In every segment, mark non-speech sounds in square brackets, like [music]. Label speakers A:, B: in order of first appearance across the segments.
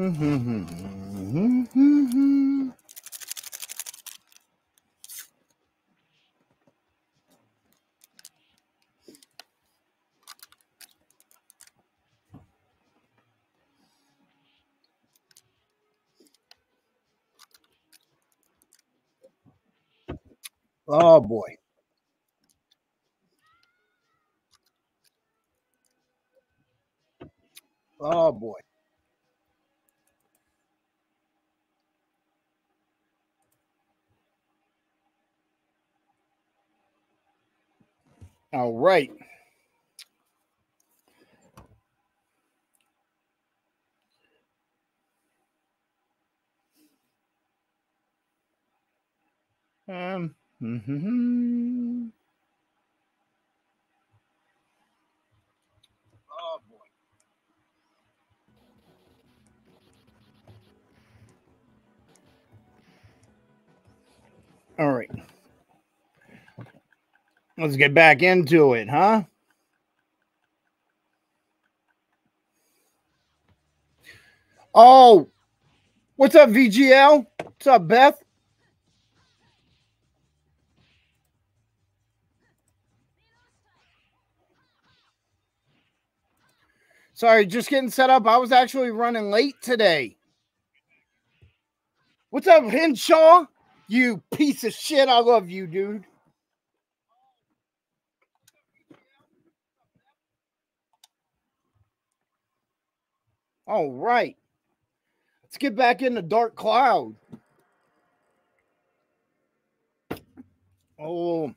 A: Oh boy. Oh boy. All right. Um. mhm. Oh boy. All right. Let's get back into it, huh? Oh, what's up, VGL? What's up, Beth? Sorry, just getting set up. I was actually running late today. What's up, Henshaw? You piece of shit. I love you, dude. All right. Let's get back into Dark Cloud. Oh,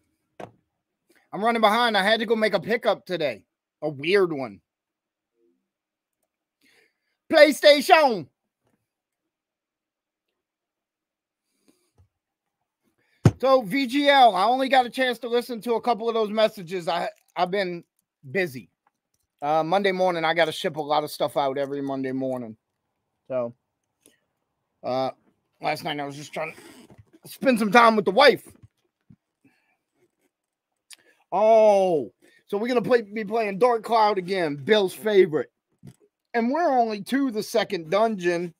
A: I'm running behind. I had to go make a pickup today. A weird one. PlayStation. So VGL, I only got a chance to listen to a couple of those messages. I I've been busy. Uh, Monday morning, I got to ship a lot of stuff out every Monday morning. So, uh, last night I was just trying to spend some time with the wife. Oh, so we're gonna play be playing Dark Cloud again, Bill's favorite, and we're only to the second dungeon.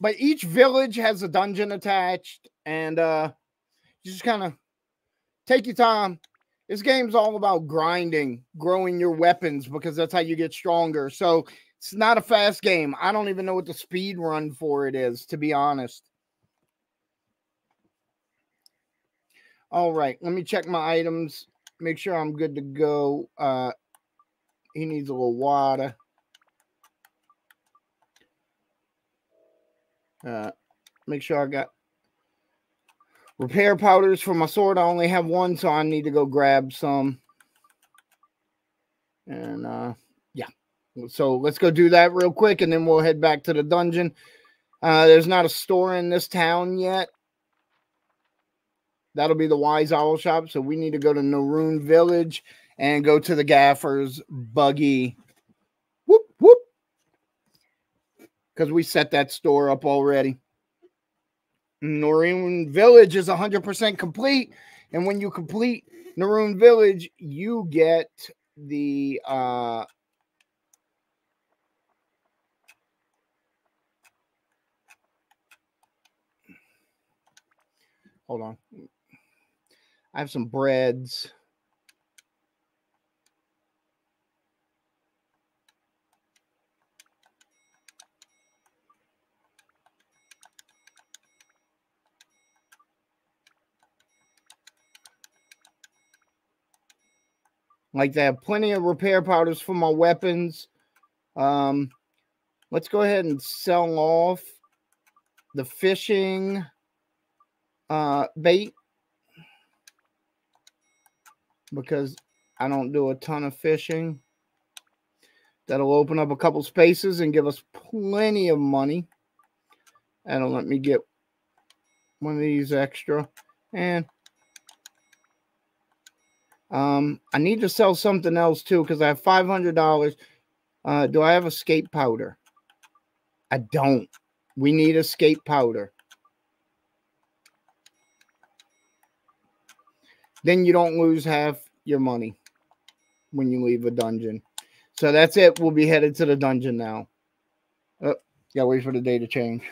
A: But each village has a dungeon attached, and uh just kind of take your time. This game's all about grinding, growing your weapons because that's how you get stronger. So it's not a fast game. I don't even know what the speed run for it is, to be honest. All right, let me check my items, make sure I'm good to go. Uh he needs a little water. Uh make sure I got repair powders for my sword. I only have one, so I need to go grab some. And uh yeah. So let's go do that real quick and then we'll head back to the dungeon. Uh there's not a store in this town yet. That'll be the Wise Owl shop. So we need to go to Norune Village and go to the Gaffer's buggy. Whoop whoop. Because we set that store up already. Norune Village is 100% complete. And when you complete Norune Village, you get the uh hold on. I have some breads. Like they have plenty of repair powders for my weapons. Um, let's go ahead and sell off the fishing uh, bait because I don't do a ton of fishing. That'll open up a couple spaces and give us plenty of money. That'll let me get one of these extra. And um, I need to sell something else too because I have five hundred dollars. Uh, do I have escape powder? I don't. We need escape powder. Then you don't lose half your money. when you leave a dungeon. So that's it. We'll be headed to the dungeon now. Oh, yeah, wait for the day to change.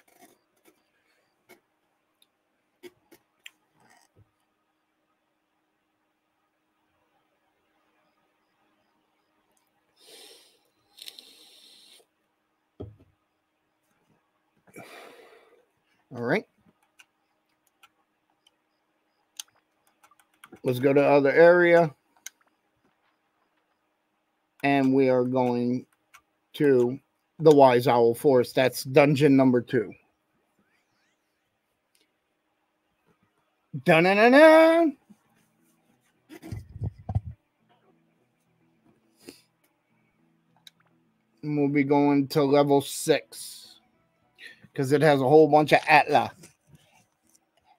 A: All right. Let's go to other area. And we are going to the Wise Owl Forest. That's dungeon number two. Dun -dun -dun we'll be going to level six because it has a whole bunch of Atla.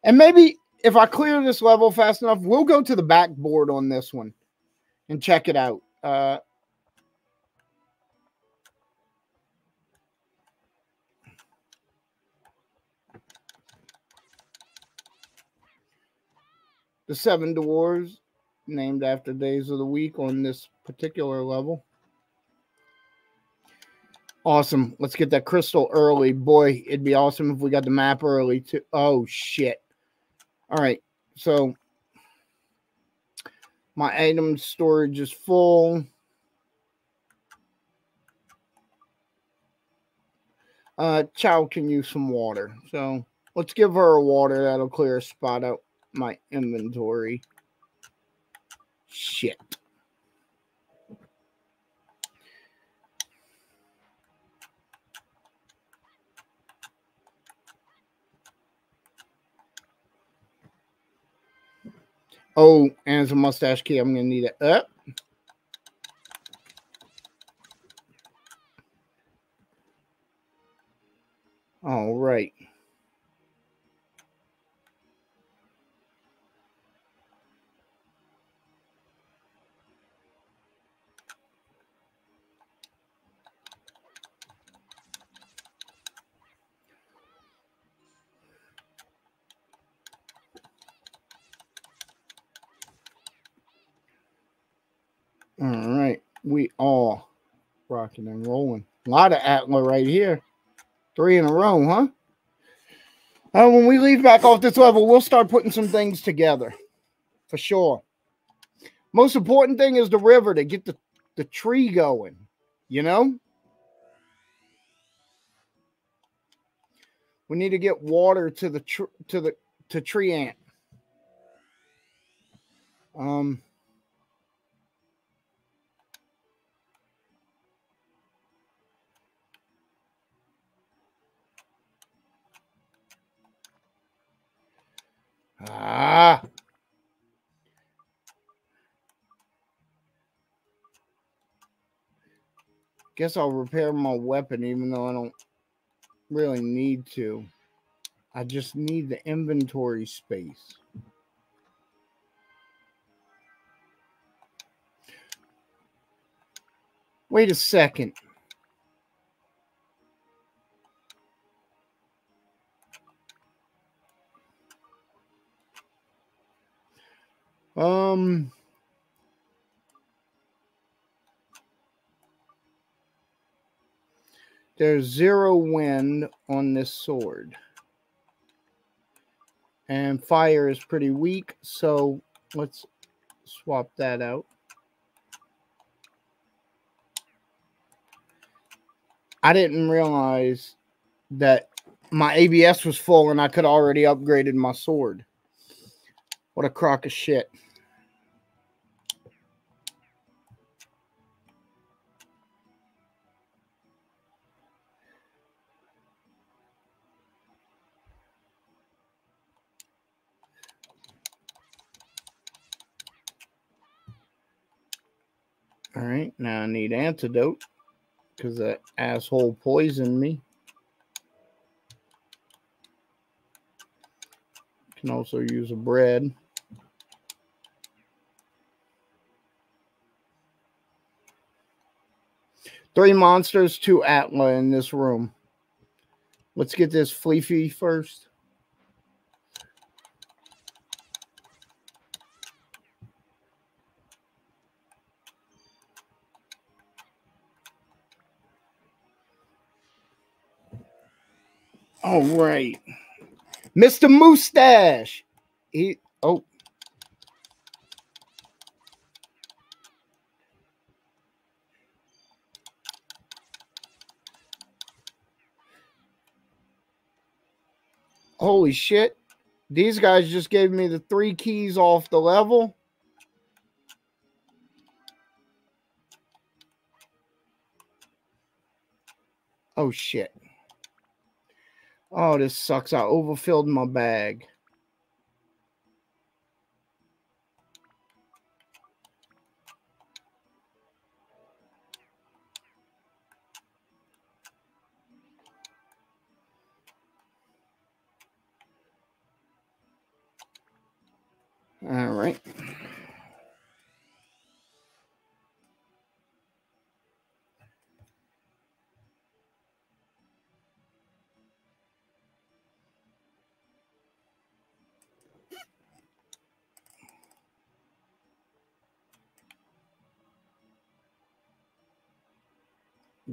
A: And maybe if I clear this level fast enough, we'll go to the backboard on this one and check it out. Uh, the seven dwarves named after days of the week on this particular level. Awesome. Let's get that crystal early. Boy, it'd be awesome if we got the map early too. Oh shit. All right. So my item storage is full. Uh Chow can use some water. So let's give her a water. That'll clear a spot out my inventory. Shit. Oh, and it's a mustache key. I'm to need it up. All right. All right. We all rocking and rolling. A lot of Atla right here. Three in a row, huh? Uh, when we leave back off this level, we'll start putting some things together for sure. Most important thing is the river to get the, the tree going, you know? We need to get water to the to the to tree ant. Um Ah. Guess I'll repair my weapon even though I don't really need to. I just need the inventory space. Wait a second. Um, there's zero wind on this sword. And fire is pretty weak, so let's swap that out. I didn't realize that my ABS was full and I could already upgraded my sword. What a crock of shit. Right, now I need antidote because that asshole poisoned me. Can also use a bread. Three monsters, two Atla in this room. Let's get this Fleefy first. All right. Mr. Mustache. He oh. Holy shit. These guys just gave me the three keys off the level. Oh shit. Oh, this sucks. I overfilled my bag. All right.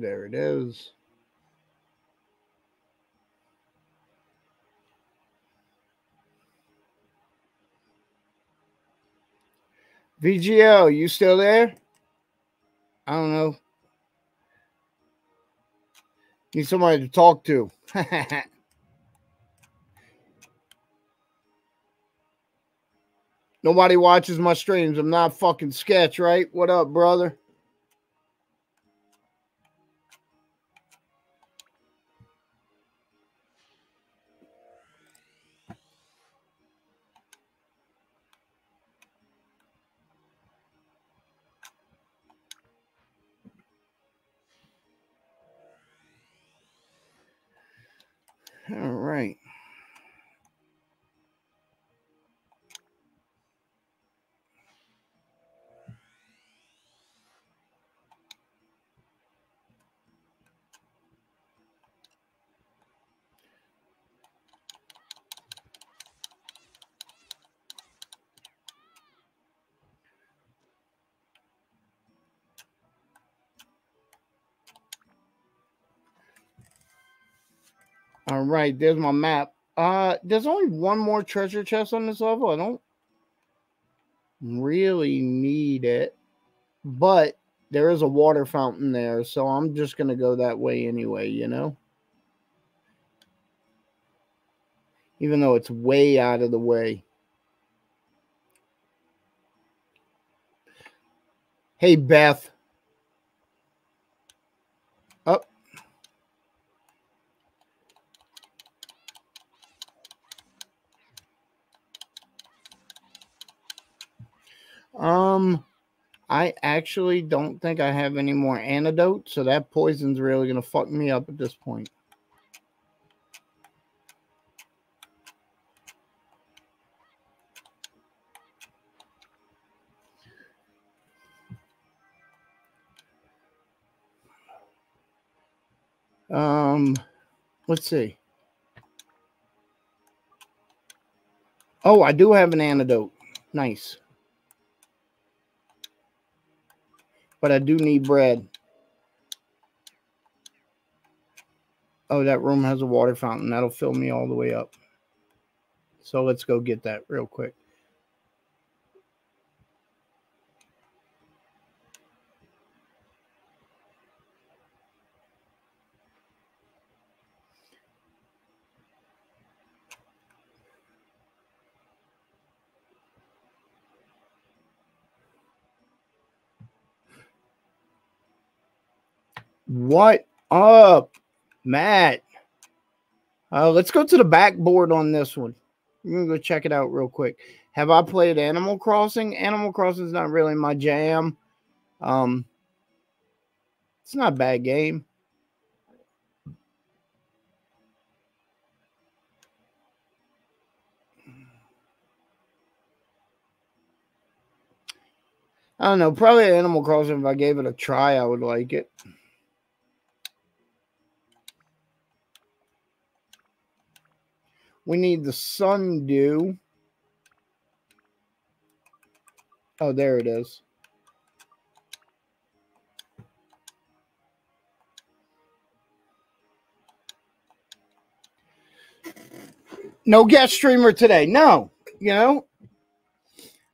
A: There it is. VGL, you still there? I don't know. Need somebody to talk to. [laughs] Nobody watches my streams. I'm not fucking sketch, right? What up, brother? Right, there's my map. Uh, there's only one more treasure chest on this level. I don't really need it, but there is a water fountain there, so I'm just gonna go that way anyway, you know. Even though it's way out of the way. Hey, Beth. Up. Um, I actually don't think I have any more antidote, so that poison's really gonna fuck me up at this point. Um, let's see. Oh, I do have an antidote. Nice. But I do need bread. Oh, that room has a water fountain. That'll fill me all the way up. So let's go get that real quick. What up, Matt? Uh, let's go to the backboard on this one. I'm gonna go check it out real quick. Have I played Animal Crossing? Animal Crossing is not really my jam. Um, it's not a bad game. I don't know. Probably Animal Crossing. If I gave it a try, I would like it. We need the sundew. Oh, there it is. No guest streamer today. No, you know,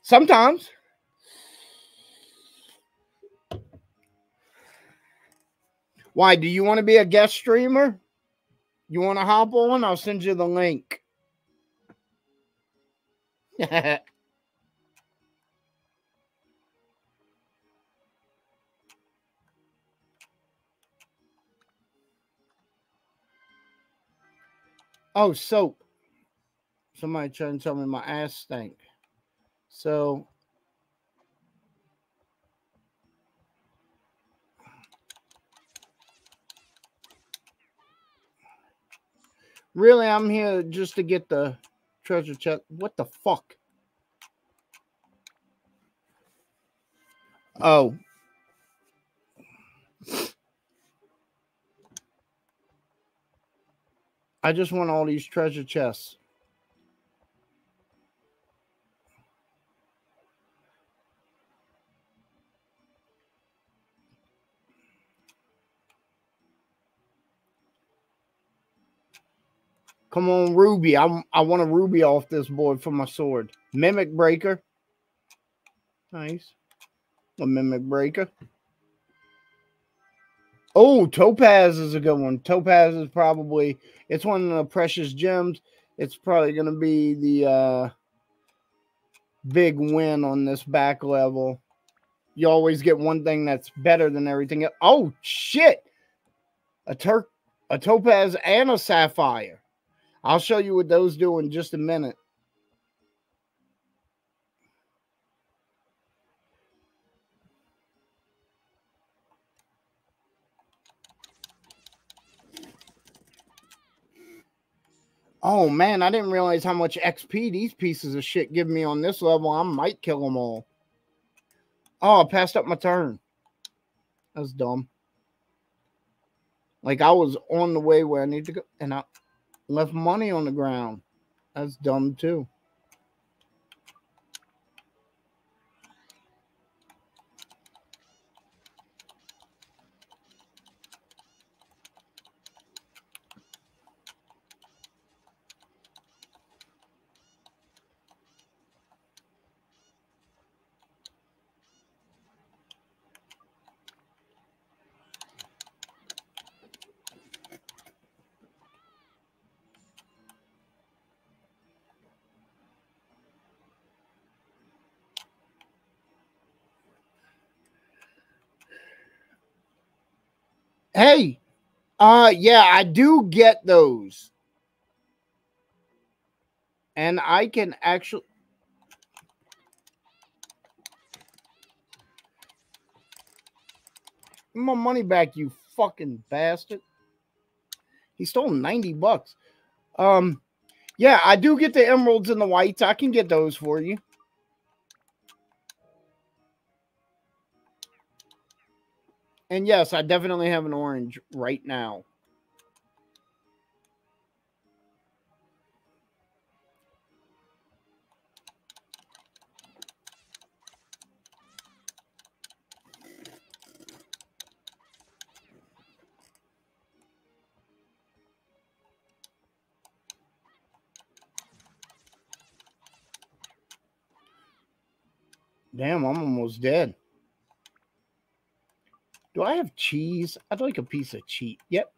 A: sometimes. Why? Do you want to be a guest streamer? You want to hop on? I'll send you the link. [laughs] oh, soap. Somebody trying to tell me my ass stank. So Really, I'm here just to get the treasure chest. What the fuck? Oh. I just want all these treasure chests. Come on, Ruby. I'm I want a Ruby off this board for my sword. Mimic Breaker. Nice. A Mimic Breaker. Oh, Topaz is a good one. Topaz is probably it's one of the precious gems. It's probably gonna be the uh big win on this back level. You always get one thing that's better than everything. Oh shit! A Turk, a topaz, and a sapphire. I'll show you what those do in just a minute. Oh man, I didn't realize how much XP these pieces of shit give me on this level. I might kill them all. Oh, I passed up my turn. That's dumb. Like I was on the way where I need to go, and I left money on the ground. That's dumb too. Hey, uh, yeah, I do get those. And I can actually. my money back, you fucking bastard. He stole 90 bucks. Um, yeah, I do get the emeralds and the whites. I can get those for you. And yes, I definitely have an orange right now. Damn, I'm almost dead. Do I have cheese? I'd like a piece of cheese. Yep.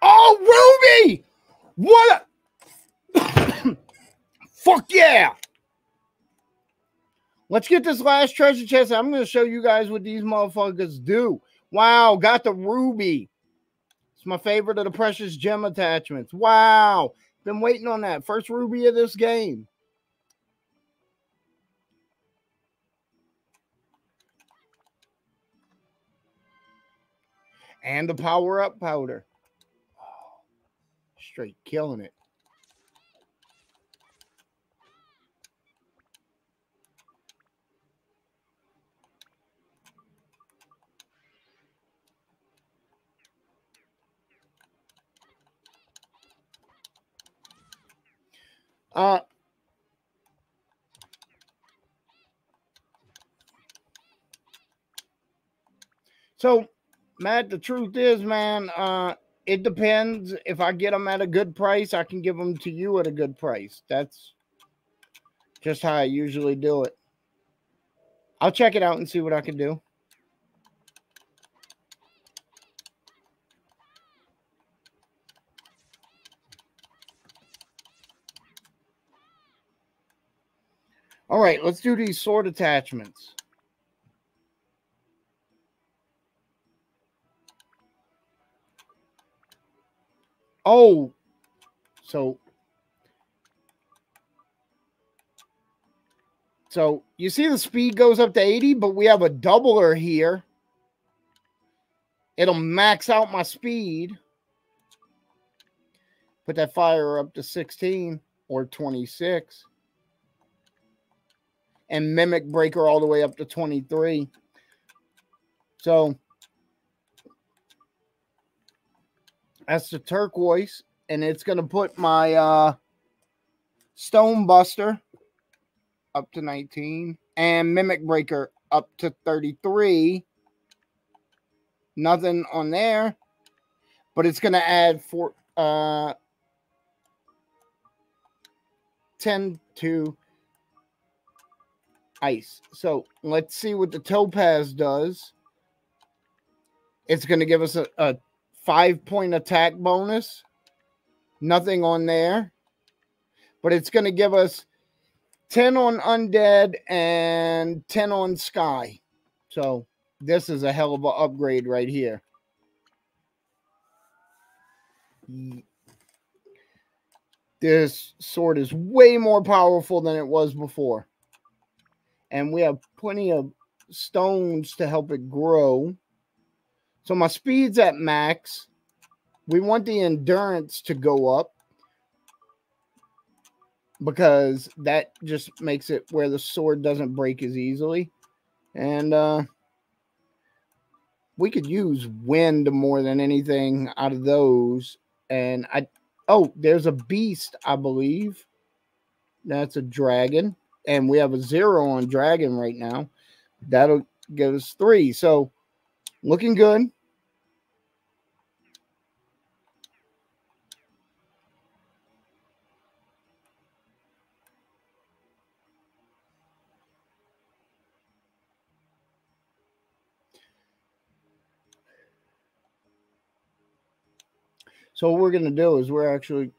A: Oh, Ruby! What a... [coughs] Fuck yeah! Let's get this last treasure chest. I'm going to show you guys what these motherfuckers do. Wow, got the ruby. It's my favorite of the precious gem attachments. Wow. Been waiting on that. First ruby of this game. And the power up powder. Oh, straight killing it. Uh, so, Matt, the truth is, man, uh, it depends. If I get them at a good price, I can give them to you at a good price. That's just how I usually do it. I'll check it out and see what I can do. All right, let's do these sword attachments. Oh, so so you see the speed goes up to 80, but we have a doubler here. It'll max out my speed. Put that fire up to 16 or 26. And mimic breaker all the way up to 23. So That's the turquoise, and it's going to put my uh, Stone Buster up to 19 and Mimic Breaker up to 33. Nothing on there, but it's going to add for uh, 10 to ice. So let's see what the topaz does. It's going to give us a, a five point attack bonus. Nothing on there. But it's going to give us 10 on undead and 10 on sky. So this is a hell of an upgrade right here. This sword is way more powerful than it was before. And we have plenty of stones to help it grow. So my speed's at max. We want the endurance to go up because that just makes it where the sword doesn't break as easily. And uh, we could use wind more than anything out of those. And I, oh, there's a beast, I believe. That's a dragon. And we have a zero on dragon right now. That'll give us three. So looking good. So what we're going to do is we're actually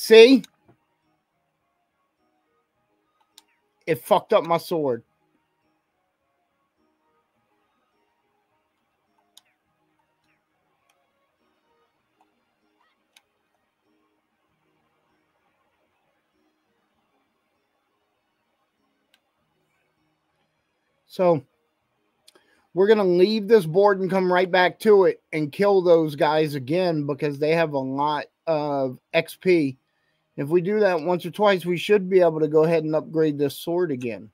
A: See? It fucked up my sword. So we're going to leave this board and come right back to it and kill those guys again because they have a lot of XP. If we do that once or twice, we should be able to go ahead and upgrade this sword again.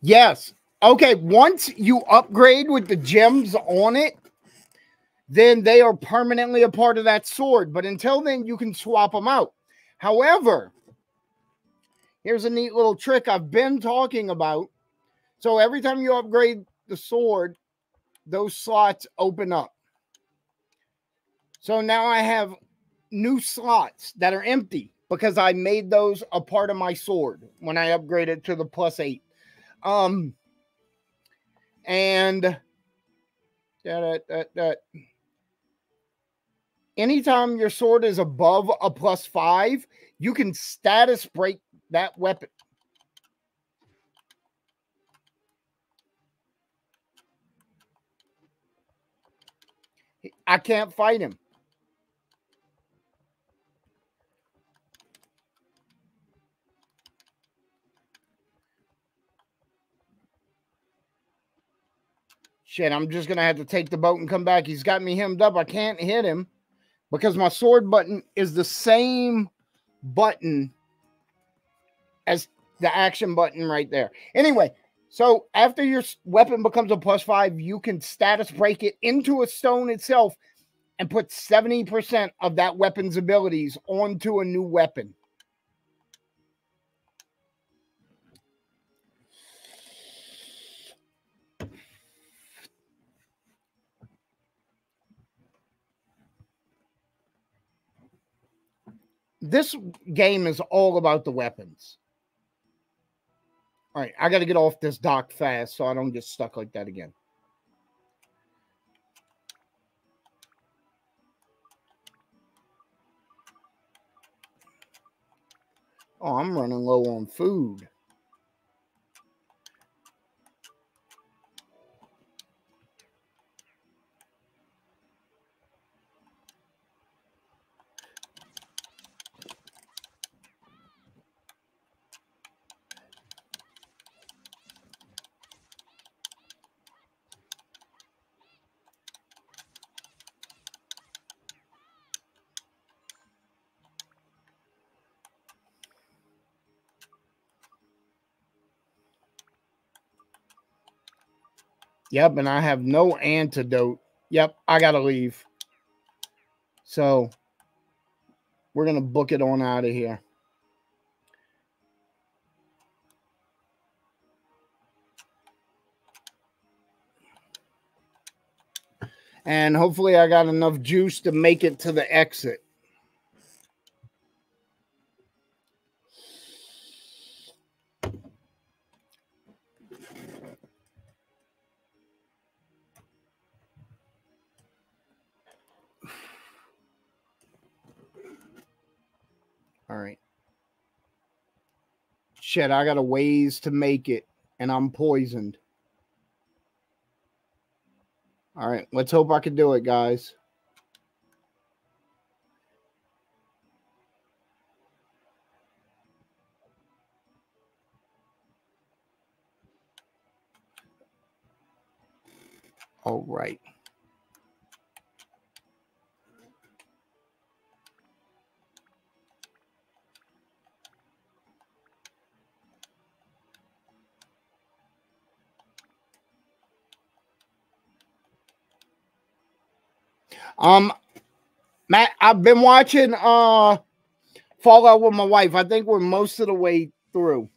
A: Yes. Okay, once you upgrade with the gems on it, then they are permanently a part of that sword. But until then, you can swap them out. However, Here's a neat little trick I've been talking about. So every time you upgrade the sword, those slots open up. So now I have new slots that are empty because I made those a part of my sword when I upgraded to the plus eight. Um, and that, that, that, anytime your sword is above a plus five, you can status break that weapon. I can't fight him. Shit, I'm just gonna have to take the boat and come back. He's got me hemmed up. I can't hit him because my sword button is the same button as the action button right there. Anyway, so after your weapon becomes a plus five, you can status break it into a stone itself and put 70% of that weapon's abilities onto a new weapon. This game is all about the weapons. All right, I got to get off this dock fast so I don't get stuck like that again. Oh, I'm running low on food. Yep, and I have no antidote. Yep, I gotta leave. So we're gonna book it on out of here. And hopefully I got enough juice to make it to the exit. I got a ways to make it, and I'm poisoned. All right, let's hope I can do it, guys. All right. Um, Matt, I've been watching uh Fallout with my wife. I think we're most of the way through.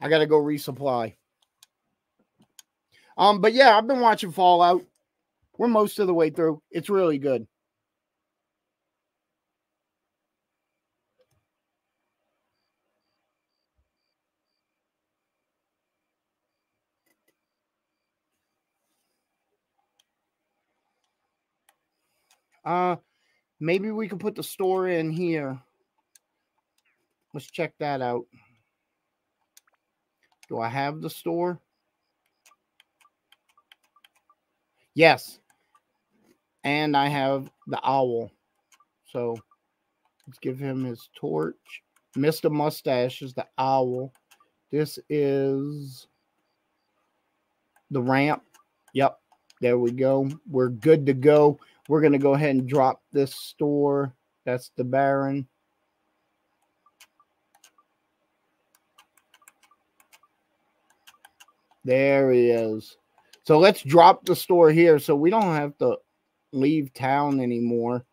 A: I gotta go resupply. Um, but yeah, I've been watching Fallout. We're most of the way through. It's really good. Uh, maybe we could put the store in here. Let's check that out. Do I have the store? Yes. And I have the owl. So let's give him his torch. Mr. Mustache is the owl. This is the ramp. Yep. There we go. We're good to go. We're going to go ahead and drop this store. That's the Baron. There he is. So let's drop the store here so we don't have to leave town anymore.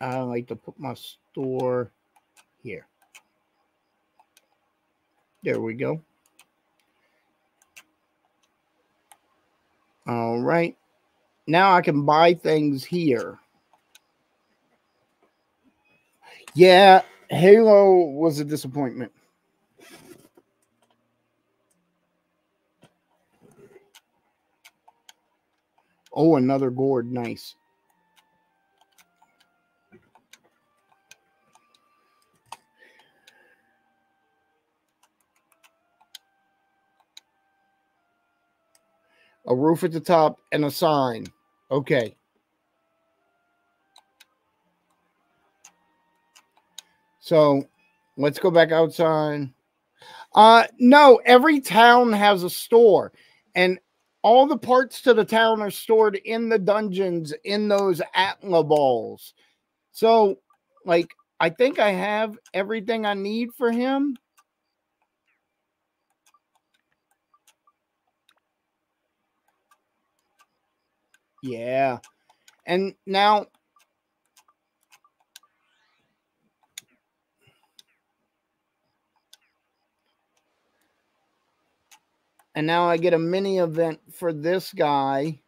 A: I like to put my store here. There we go. All right. Now I can buy things here. Yeah, Halo was a disappointment. Oh, another gourd. Nice. A roof at the top, and a sign. Okay. So let's go back outside. Uh no, every town has a store. And all the parts to the town are stored in the dungeons in those Atla balls. So, like, I think I have everything I need for him. Yeah. And now And now I get a mini event for this guy.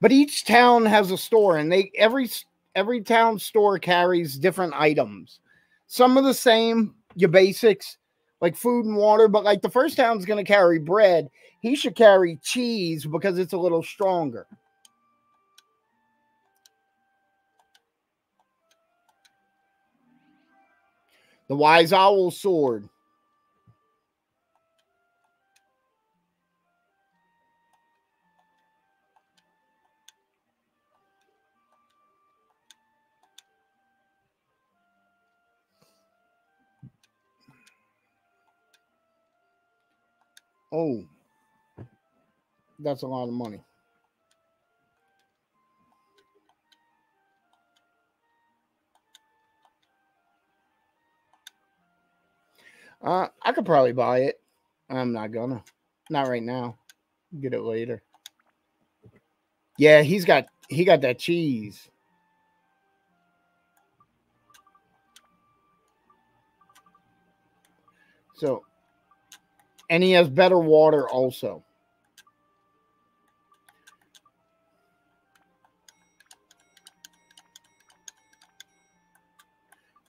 A: But each town has a store and they every every town store carries different items. Some of the same, your basics, like food and water, but like the first town's going to carry bread, he should carry cheese because it's a little stronger. The Wise Owl Sword. Oh, that's a lot of money. Uh, I could probably buy it. I'm not gonna. Not right now. Get it later. Yeah, he's got he got that cheese. So, and he has better water also.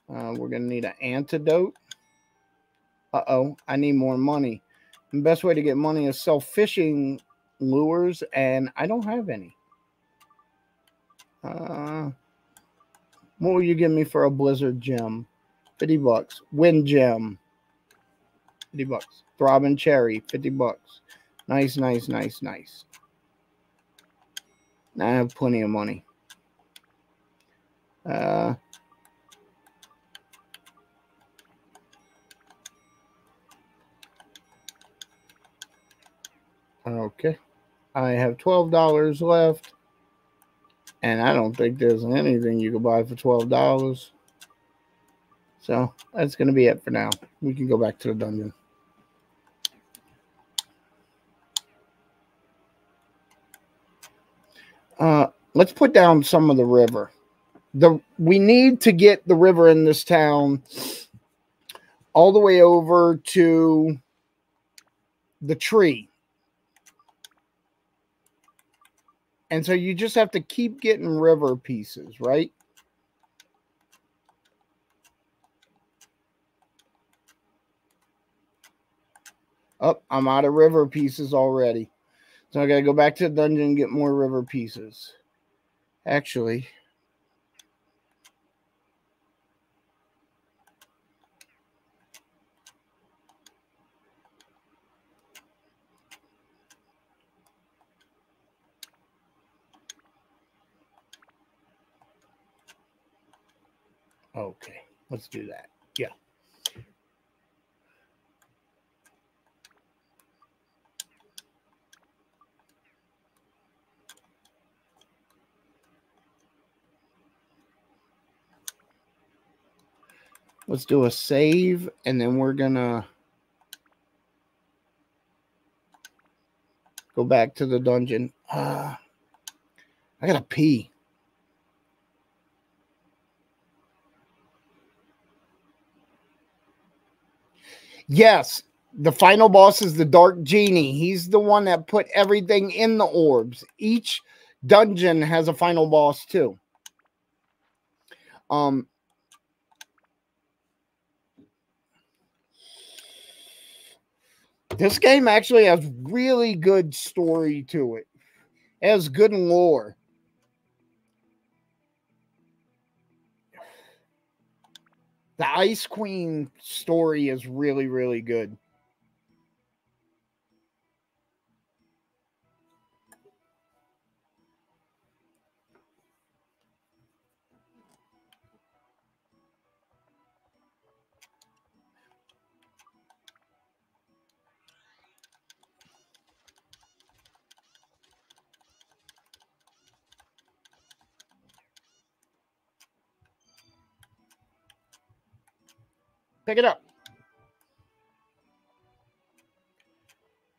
A: Uh, we're going to need an antidote. Uh oh, I need more money. The best way to get money is sell fishing lures, and I don't have any. Uh, what will you give me for a blizzard gem? 50 bucks. Wind gem. 50 bucks. Throbbing cherry, 50 bucks. Nice, nice, nice, nice. I have plenty of money. Uh, Okay. I have $12 left. And I don't think there's anything you can buy for $12. So that's going to be it for now. We can go back to the dungeon. Uh, let's put down some of the river. The we need to get the river in this town all the way over to the tree And so you just have to keep getting river pieces, right? Oh, I'm out of river pieces already. So I got to go back to the dungeon and get more river pieces. Actually, Okay, let's do that. Yeah. Let's do a save and then we're gonna go back to the dungeon. Uh, I gotta pee. Yes, the final boss is the Dark Genie. He's the one that put everything in the orbs. Each dungeon has a final boss too. Um This game actually has really good story to it. It has good lore. the Ice Queen story is really, really good. Pick it up.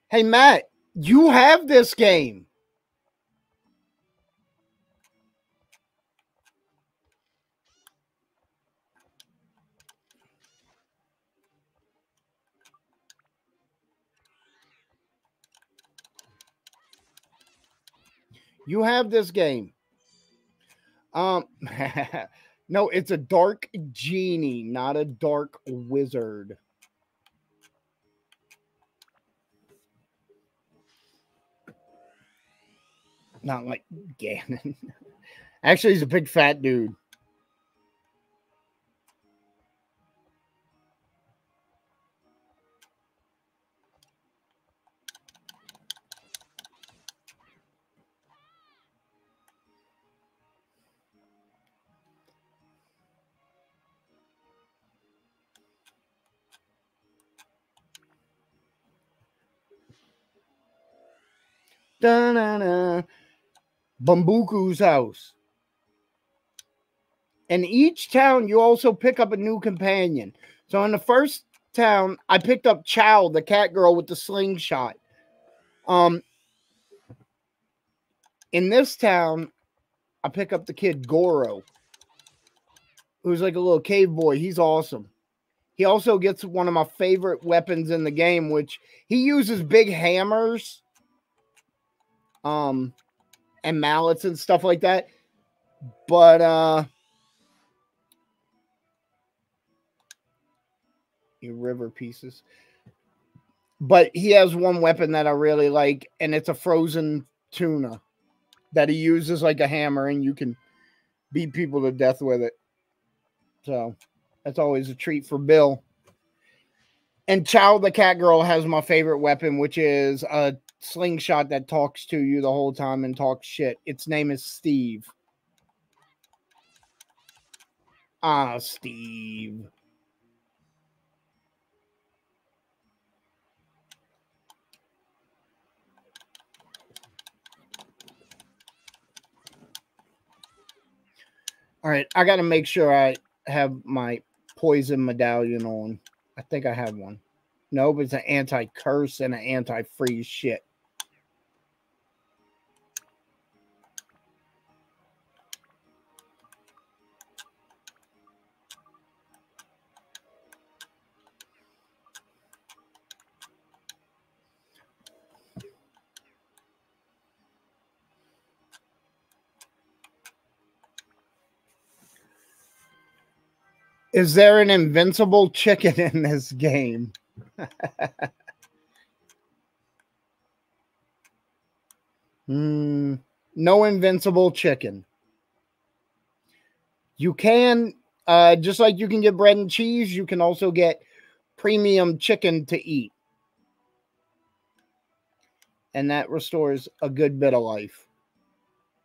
A: Hey, Matt, you have this game. You have this game. Um, [laughs] no, it's a dark genie, not a dark wizard. Not like Ganon. [laughs] Actually, he's a big fat dude. Da-na-na. Bunbuku's house. In each town, you also pick up a new companion. So in the first town, I picked up Xiao, the cat girl with the slingshot. Um, in this town, I pick up the kid Goro, who's like a little cave boy. He's awesome. He also gets one of my favorite weapons in the game, which he uses big hammers um, and mallets and stuff like that. But uh, your river pieces. But he has one weapon that I really like, and it's a frozen tuna that he uses like a hammer, and you can beat people to death with it. So that's always a treat for Bill. And Xiao the cat girl has my favorite weapon, which is a slingshot that talks to you the whole time and talks shit. Its name is Steve. Ah, Steve. All right, I got to make sure I have my poison medallion on. I think I have one. Nope, it's an anti curse and an anti freeze shit. Is there an invincible chicken in this game? [laughs] mm, no invincible chicken. You can, uh, just like you can get bread and cheese, you can also get premium chicken to eat. And that restores a good bit of life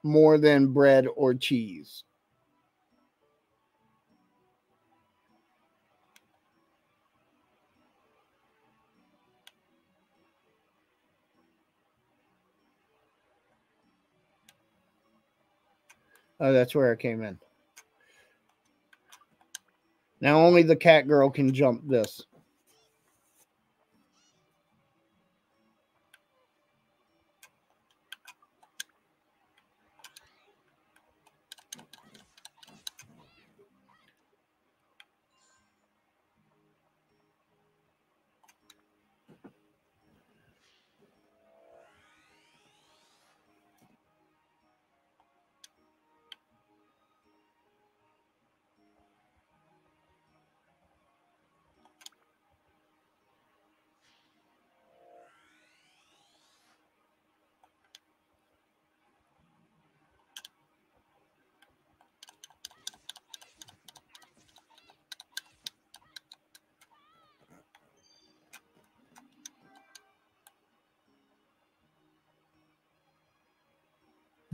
A: more than bread or cheese. Oh, that's where I came in. Now only the cat girl can jump this.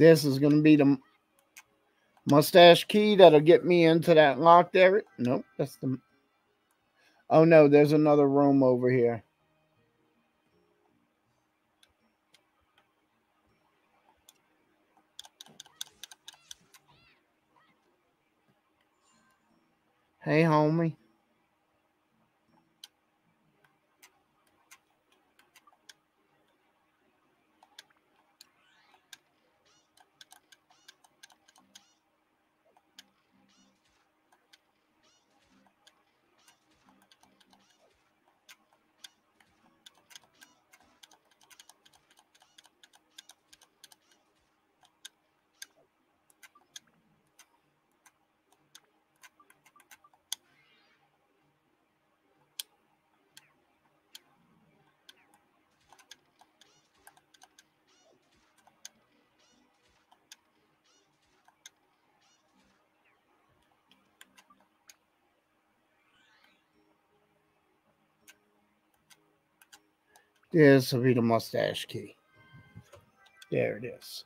A: This is going to be the mustache key that'll get me into that locked area. Nope, that's the. Oh no, there's another room over here. Hey, homie. This will be the mustache key. There it is.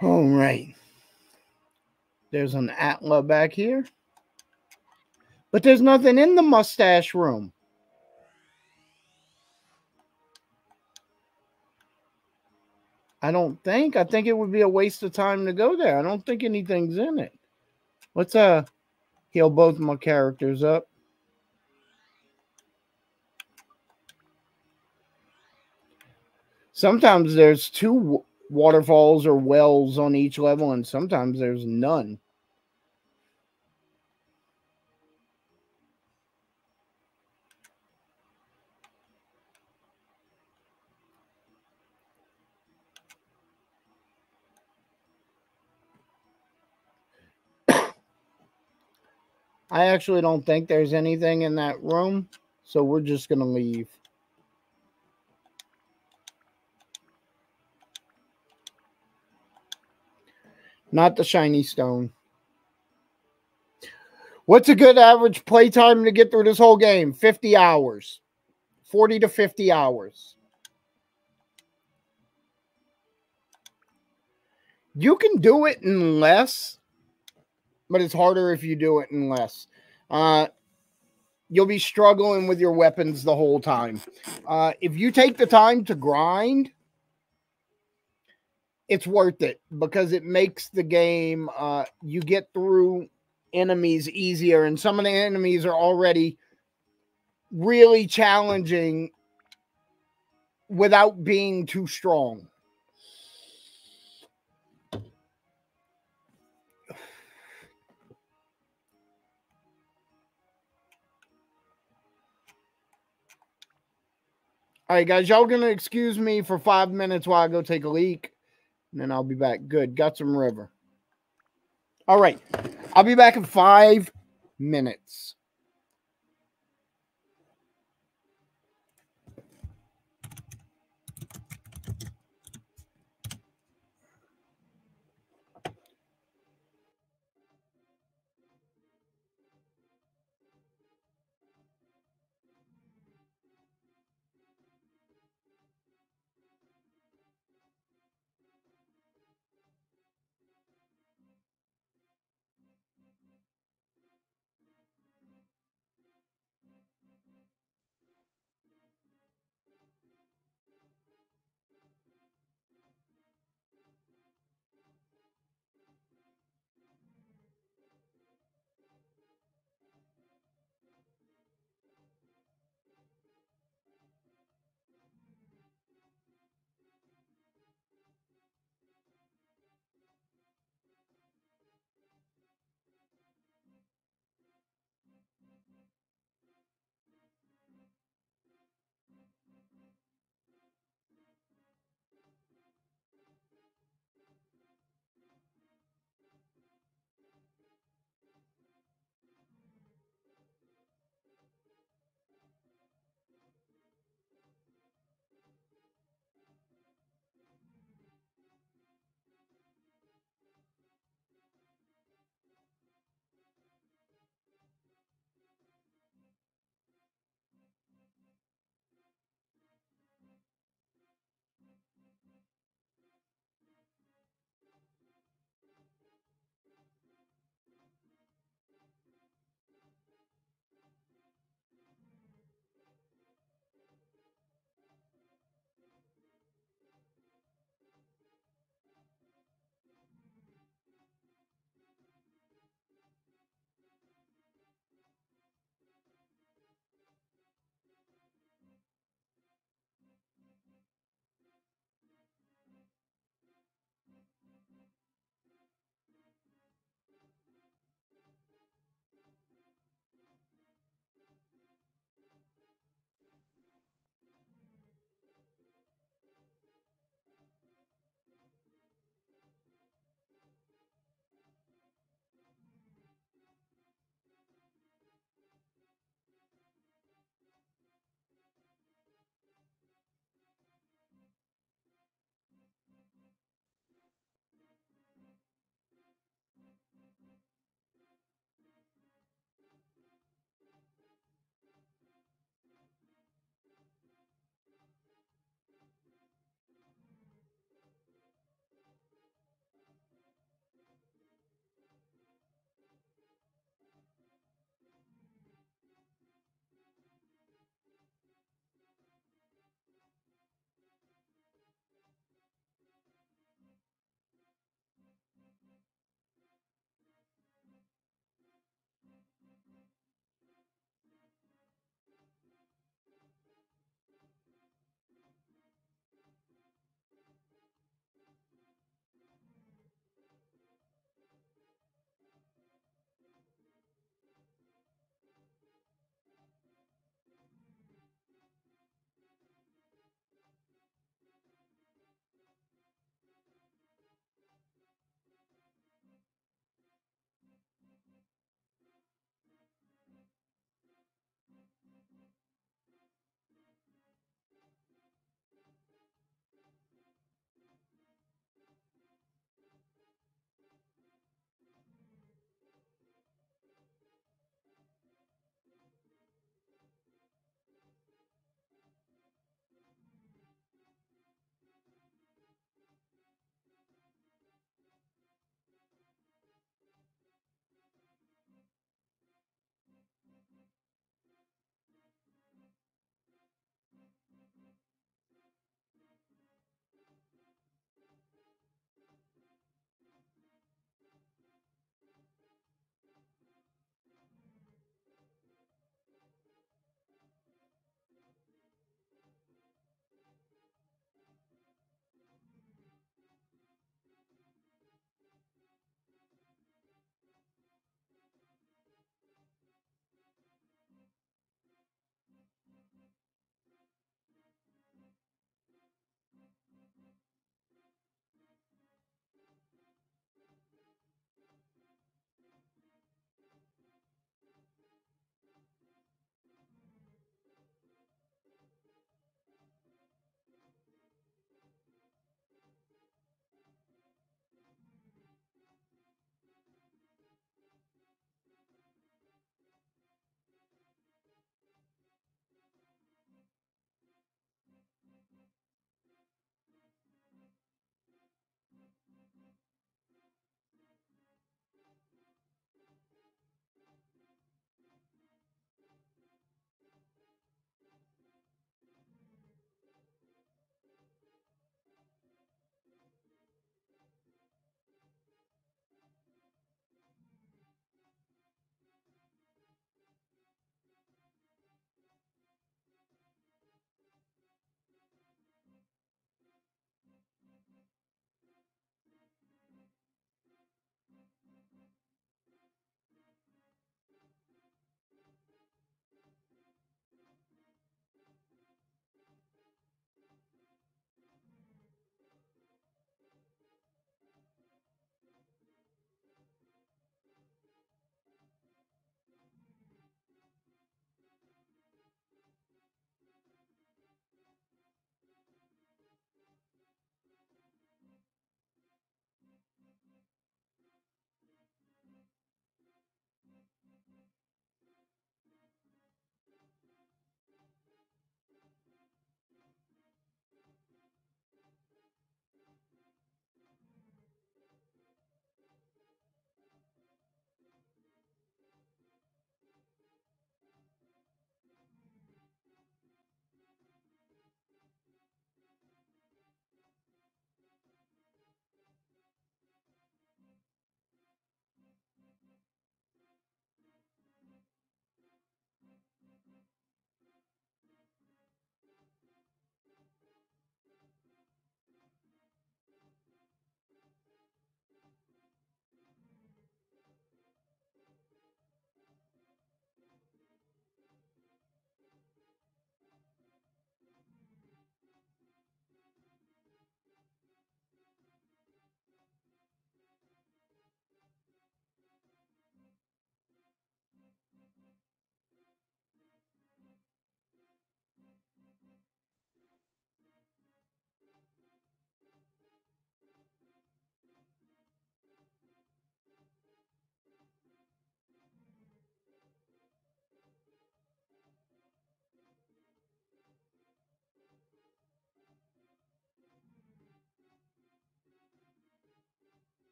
A: All right. There's an Atla back here. But there's nothing in the mustache room. I don't think. I think it would be a waste of time to go there. I don't think anything's in it. Let's uh heal both of my characters up. Sometimes there's two waterfalls or wells on each level, and sometimes there's none. [coughs] I actually don't think there's anything in that room, so we're just going to leave. Not the shiny stone. What's a good average playtime to get through this whole game? 50 hours. 40 to 50 hours. You can do it in less, but it's harder if you do it in less. Uh, you'll be struggling with your weapons the whole time. Uh, if you take the time to grind, it's worth it because it makes the game uh, you get through enemies easier and some of the enemies are already really challenging without being too strong All right, guys, y'all gonna excuse me for five minutes while I go take a leak. And then I'll be back. Good. Got some river. All right. I'll be back in five minutes.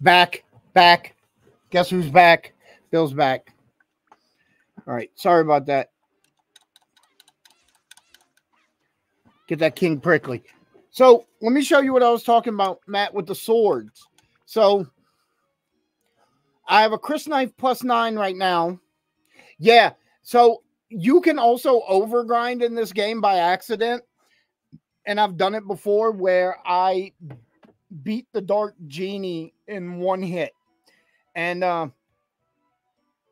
A: Back, back. Guess who's back? Bill's back. All right. Sorry about that. Get that king prickly. So let me show you what I was talking about, Matt, with the swords. So I have a Crysknife plus nine right now. Yeah. So you can also overgrind in this game by accident. And I've done it before where I beat the Dark Genie in one hit. And uh,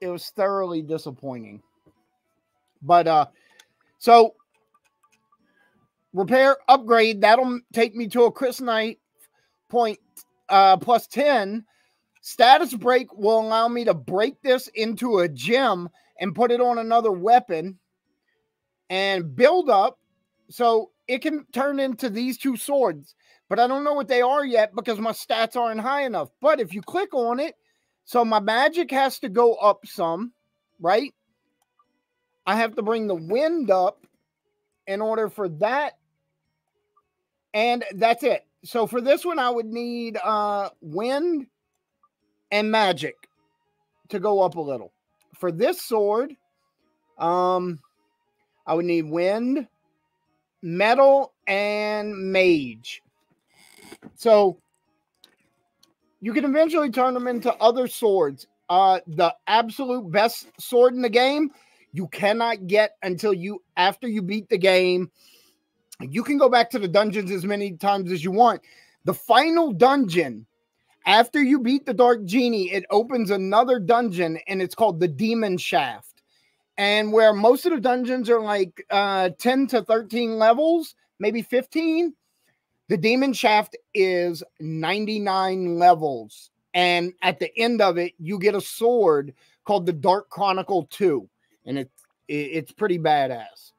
A: it was thoroughly disappointing. But uh, so repair upgrade that'll take me to a crysknife point uh, plus 10 status break will allow me to break this into a gem and put it on another weapon and build up so it can turn into these two swords but i don't know what they are yet because my stats aren't high enough but if you click on it so my magic has to go up some right i have to bring the wind up in order for that and that's it. So for this one, I would need uh wind and magic to go up a little. For this sword, um, I would need wind, metal, and mage. So you can eventually turn them into other swords. Uh, the absolute best sword in the game, you cannot get until you after you beat the game you can go back to the dungeons as many times as you want. The final dungeon, after you beat the Dark Genie, it opens another dungeon and it's called the Demon Shaft. And where most of the dungeons are like uh, 10 to 13 levels, maybe 15, the Demon Shaft is 99 levels. And at the end of it, you get a sword called the Dark Chronicle 2. And it, it it's pretty badass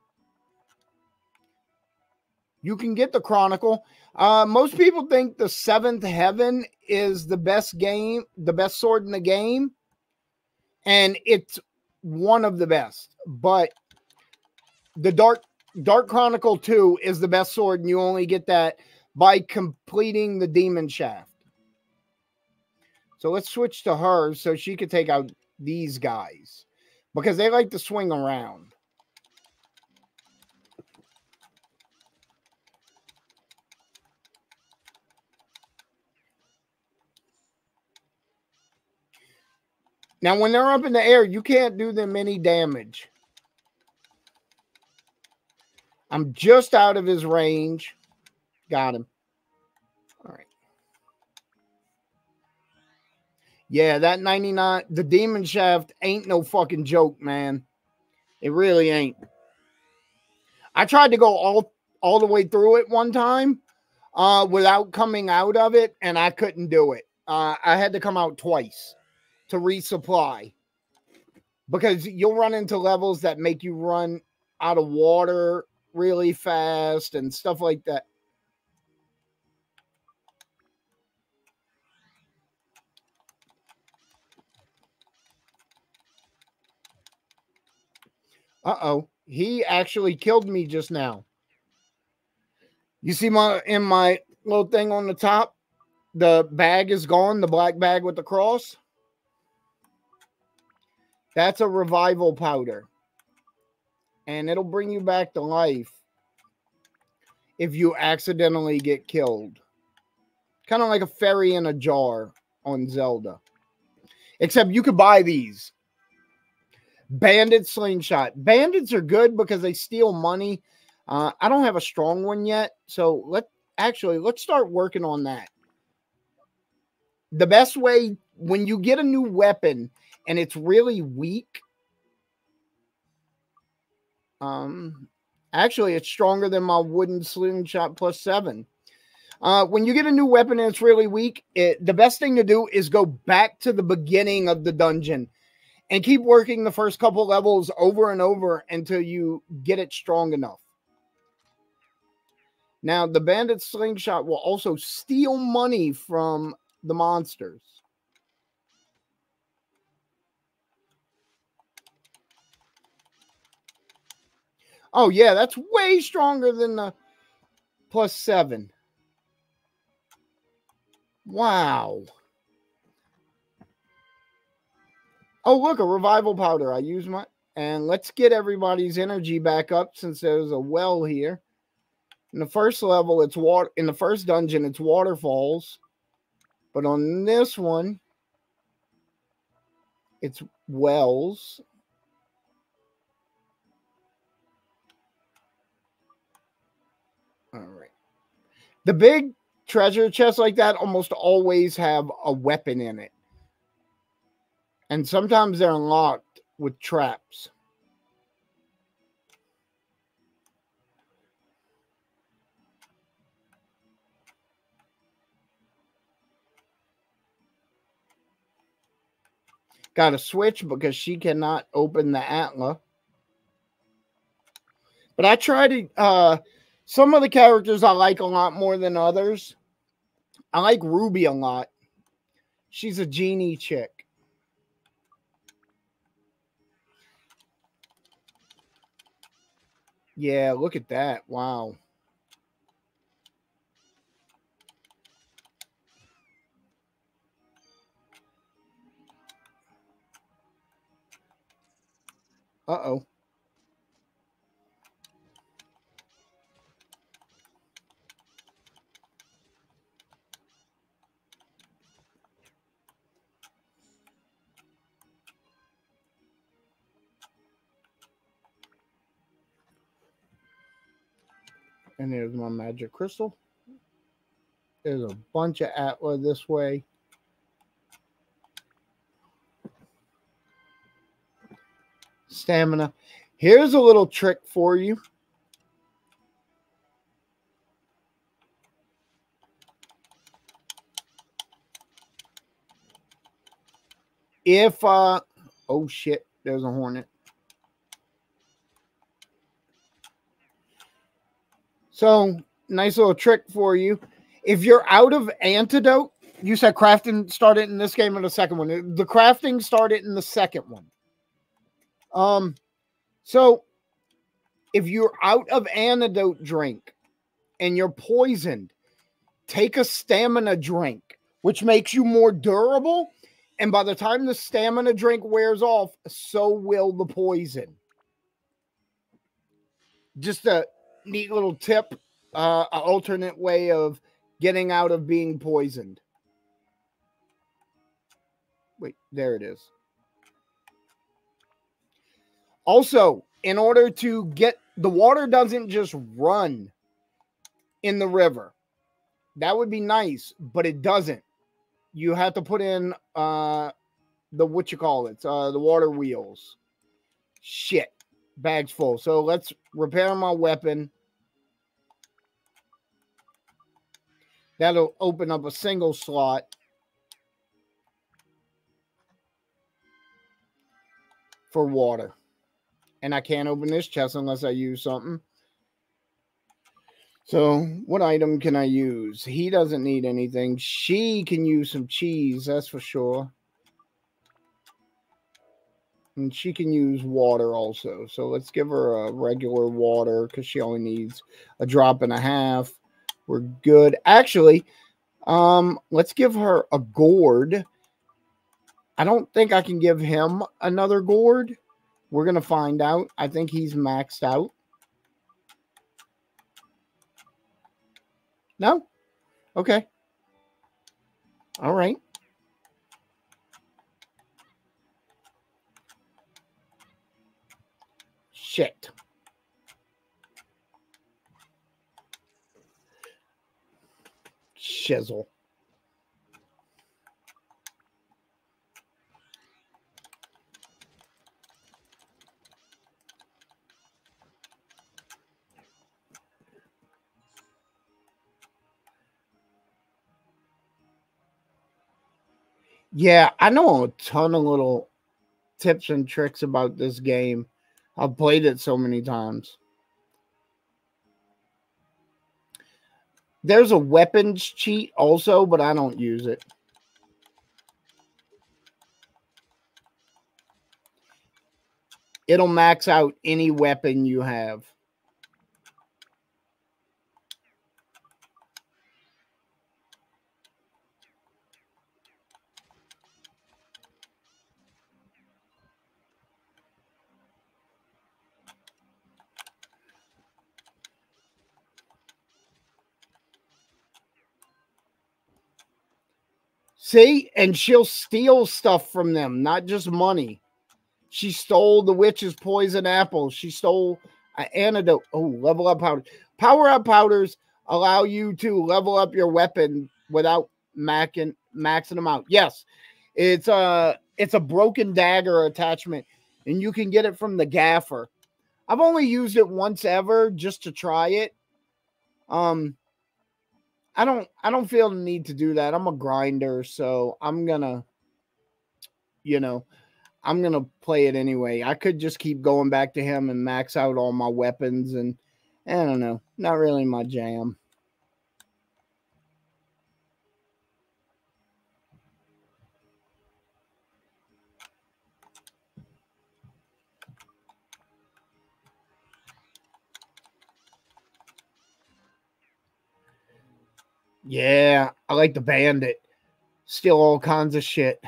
A: you can get the Chronicle. Uh, most people think the Seventh Heaven is the best game, the best sword in the game, and it's one of the best. But the Dark Dark Chronicle 2 is the best sword, and you only get that by completing the Demon Shaft. So let's switch to her so she could take out these guys because they like to swing around. Now, when they're up in the air, you can't do them any damage. I'm just out of his range. Got him. All right. Yeah, that 99, the Demon Shaft ain't no fucking joke, man. It really ain't. I tried to go all all the way through it one time uh, without coming out of it, and I couldn't do it. Uh, I had to come out twice to resupply because you'll run into levels that make you run out of water really fast and stuff like that. Uh-oh. He actually killed me just now. You see my in my little thing on the top? The bag is gone, the black bag with the cross. That's a revival powder. And it'll bring you back to life if you accidentally get killed. Kind of like a fairy in a jar on Zelda. Except you could buy these. Bandit slingshot. Bandits are good because they steal money. Uh, I don't have a strong one yet. So let actually let's start working on that. The best way when you get a new weapon and it's really weak. Um, actually, it's stronger than my wooden slingshot plus seven. Uh, when you get a new weapon and it's really weak, it, the best thing to do is go back to the beginning of the dungeon and keep working the first couple levels over and over until you get it strong enough. Now, the bandit slingshot will also steal money from the monsters. Oh, yeah, that's way stronger than the plus seven. Wow. Oh, look, a revival powder. I use my and let's get everybody's energy back up since there's a well here. In the first level, it's water. In the first dungeon, it's waterfalls, but on this one, it's wells. All right. The big treasure chests like that almost always have a weapon in it. And sometimes they're unlocked with traps. Got to switch because she cannot open the Atla. But I try to uh some of the characters I like a lot more than others. I like Ruby a lot. She's a genie chick. Yeah, look at that. Wow. Uh-oh. And there's my magic crystal. There's a bunch of Atla this way. Stamina. Here's a little trick for you. If, uh, oh shit, there's a hornet. So, nice little trick for you. If you're out of antidote, you said crafting started in this game or the second one. The crafting started in the second one. Um, so if you're out of antidote drink and you're poisoned, take a stamina drink, which makes you more durable. And by the time the stamina drink wears off, so will the poison. Just a neat little tip, uh, an alternate way of getting out of being poisoned. Wait, there it is. Also, in order to get the water doesn't just run in the river. That would be nice, but it doesn't. You have to put in uh the what you call it, uh the water wheels. Shit bags full. So let's repair my weapon. That'll open up a single slot. For water. And I can't open this chest unless I use something. So, what item can I use? He doesn't need anything. She can use some cheese, that's for sure. And she can use water also. So let's give her a regular water because she only needs a drop and a half. We're good. Actually, um, let's give her a gourd. I don't think I can give him another gourd. We're going to find out. I think he's maxed out. No? Okay. All right. Shit. Shizzle. Yeah, I know a ton of little tips and tricks about this game. I've played it so many times. There's a weapons cheat also, but I don't use it. It'll max out any weapon you have. See, and she'll steal stuff from them, not just money. She stole the witch's poison apple. She stole an antidote. Oh, level up powder. Power up powders allow you to level up your weapon without maxing maxing them out. Yes, it's a it's a broken dagger attachment, and you can get it from the gaffer. I've only used it once ever just to try it. Um, I don't I don't feel the need to do that. I'm a grinder, so I'm gonna, you know, I'm gonna play it anyway. I could just keep going back to him and max out all my weapons, and I don't know, not really my jam. Yeah, I like the bandit. Steal all kinds of shit.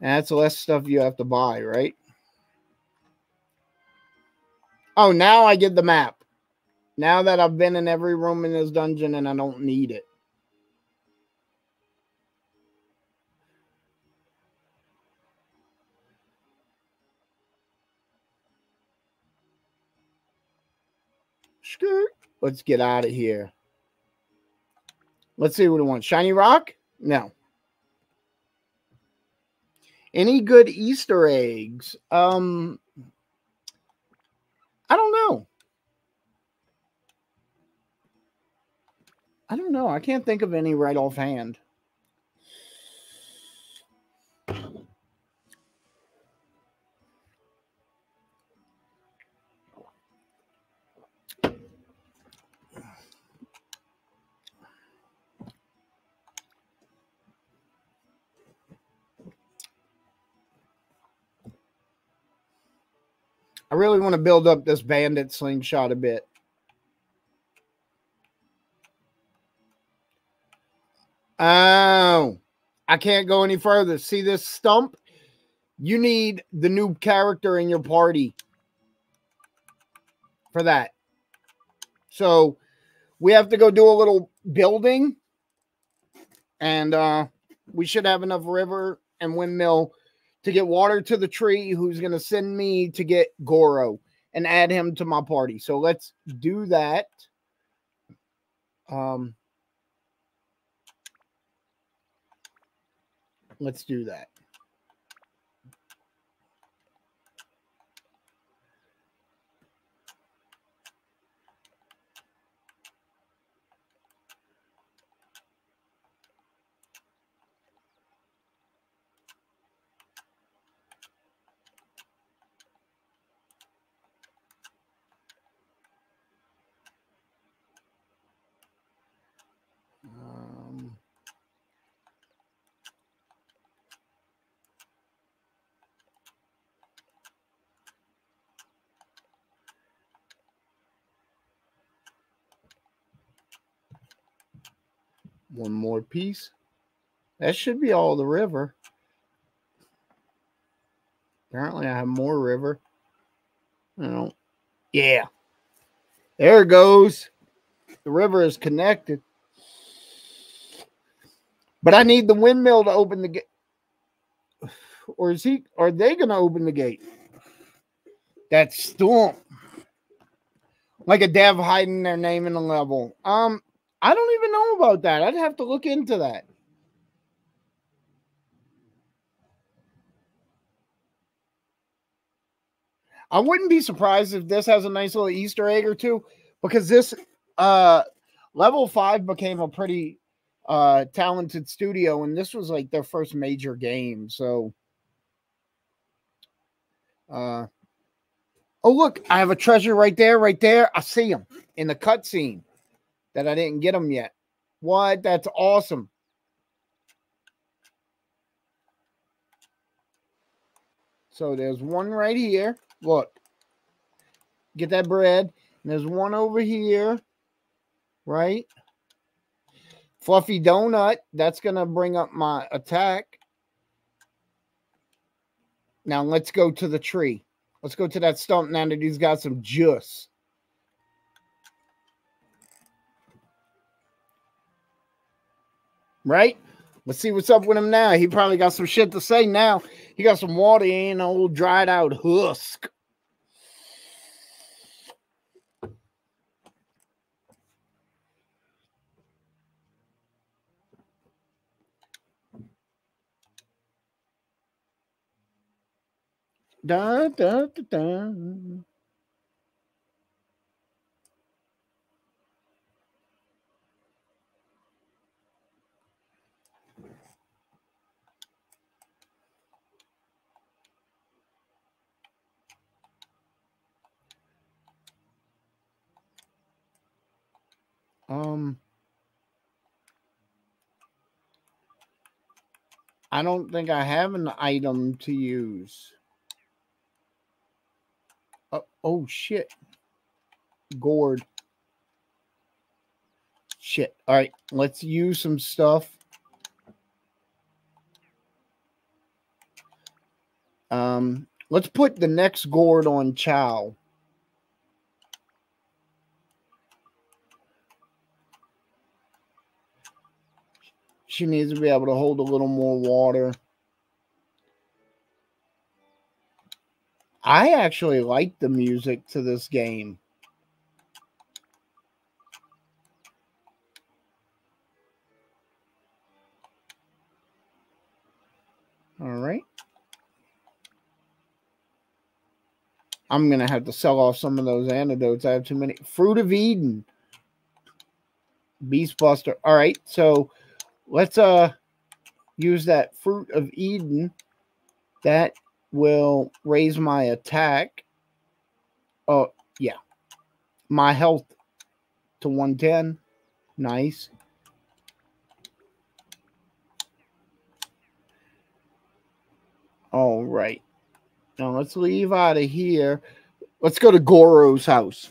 A: And that's less stuff you have to buy, right? Oh, now I get the map. Now that I've been in every room in this dungeon and I don't need it. Skirt. Let's get out of here. Let's see what we want. Shiny rock? No. Any good Easter eggs? Um, I don't know. I don't know. I can't think of any right offhand. I really want to build up this bandit slingshot a bit. Oh, I can't go any further. See this stump? You need the new character in your party for that. So we have to go do a little building and uh we should have enough river and windmill to get water to the tree who's going to send me to get Goro and add him to my party. So let's do that. Um, let's do that. One more piece. That should be all the river. Apparently, I have more river. I don't. Yeah. There it goes. The river is connected. But I need the windmill to open the gate. Or is he? Are they going to open the gate? That storm. Like a dev hiding their name in the level. Um, I don't even know about that. I'd have to look into that. I wouldn't be surprised if this has a nice little Easter egg or two because this uh level 5 became a pretty uh talented studio and this was like their first major game. So uh Oh look, I have a treasure right there, right there. I see him in the cutscene that I didn't get them yet. What? That's awesome. So there's one right here. Look. Get that bread. And there's one over here. Right? Fluffy donut. That's going to bring up my attack. Now let's go to the tree. Let's go to that stump now that he's got some juice. Right? Let's see what's up with him now. He probably got some shit to say now. He got some water in an old dried out husk. Da, da, da, da. Um, I don't think I have an item to use. Oh, oh shit. Gourd. Shit. All right, let's use some stuff. Um, let's put the next gourd on Xiao. She needs to be able to hold a little more water. I actually like the music to this game. All right. I'm going to have to sell off some of those antidotes. I have too many. Fruit of Eden. Beast Buster. All right. So let's uh use that Fruit of Eden. That will raise my attack. Oh, yeah. My health to 110. Nice. All right. Now let's leave out of here. Let's go to Goro's house.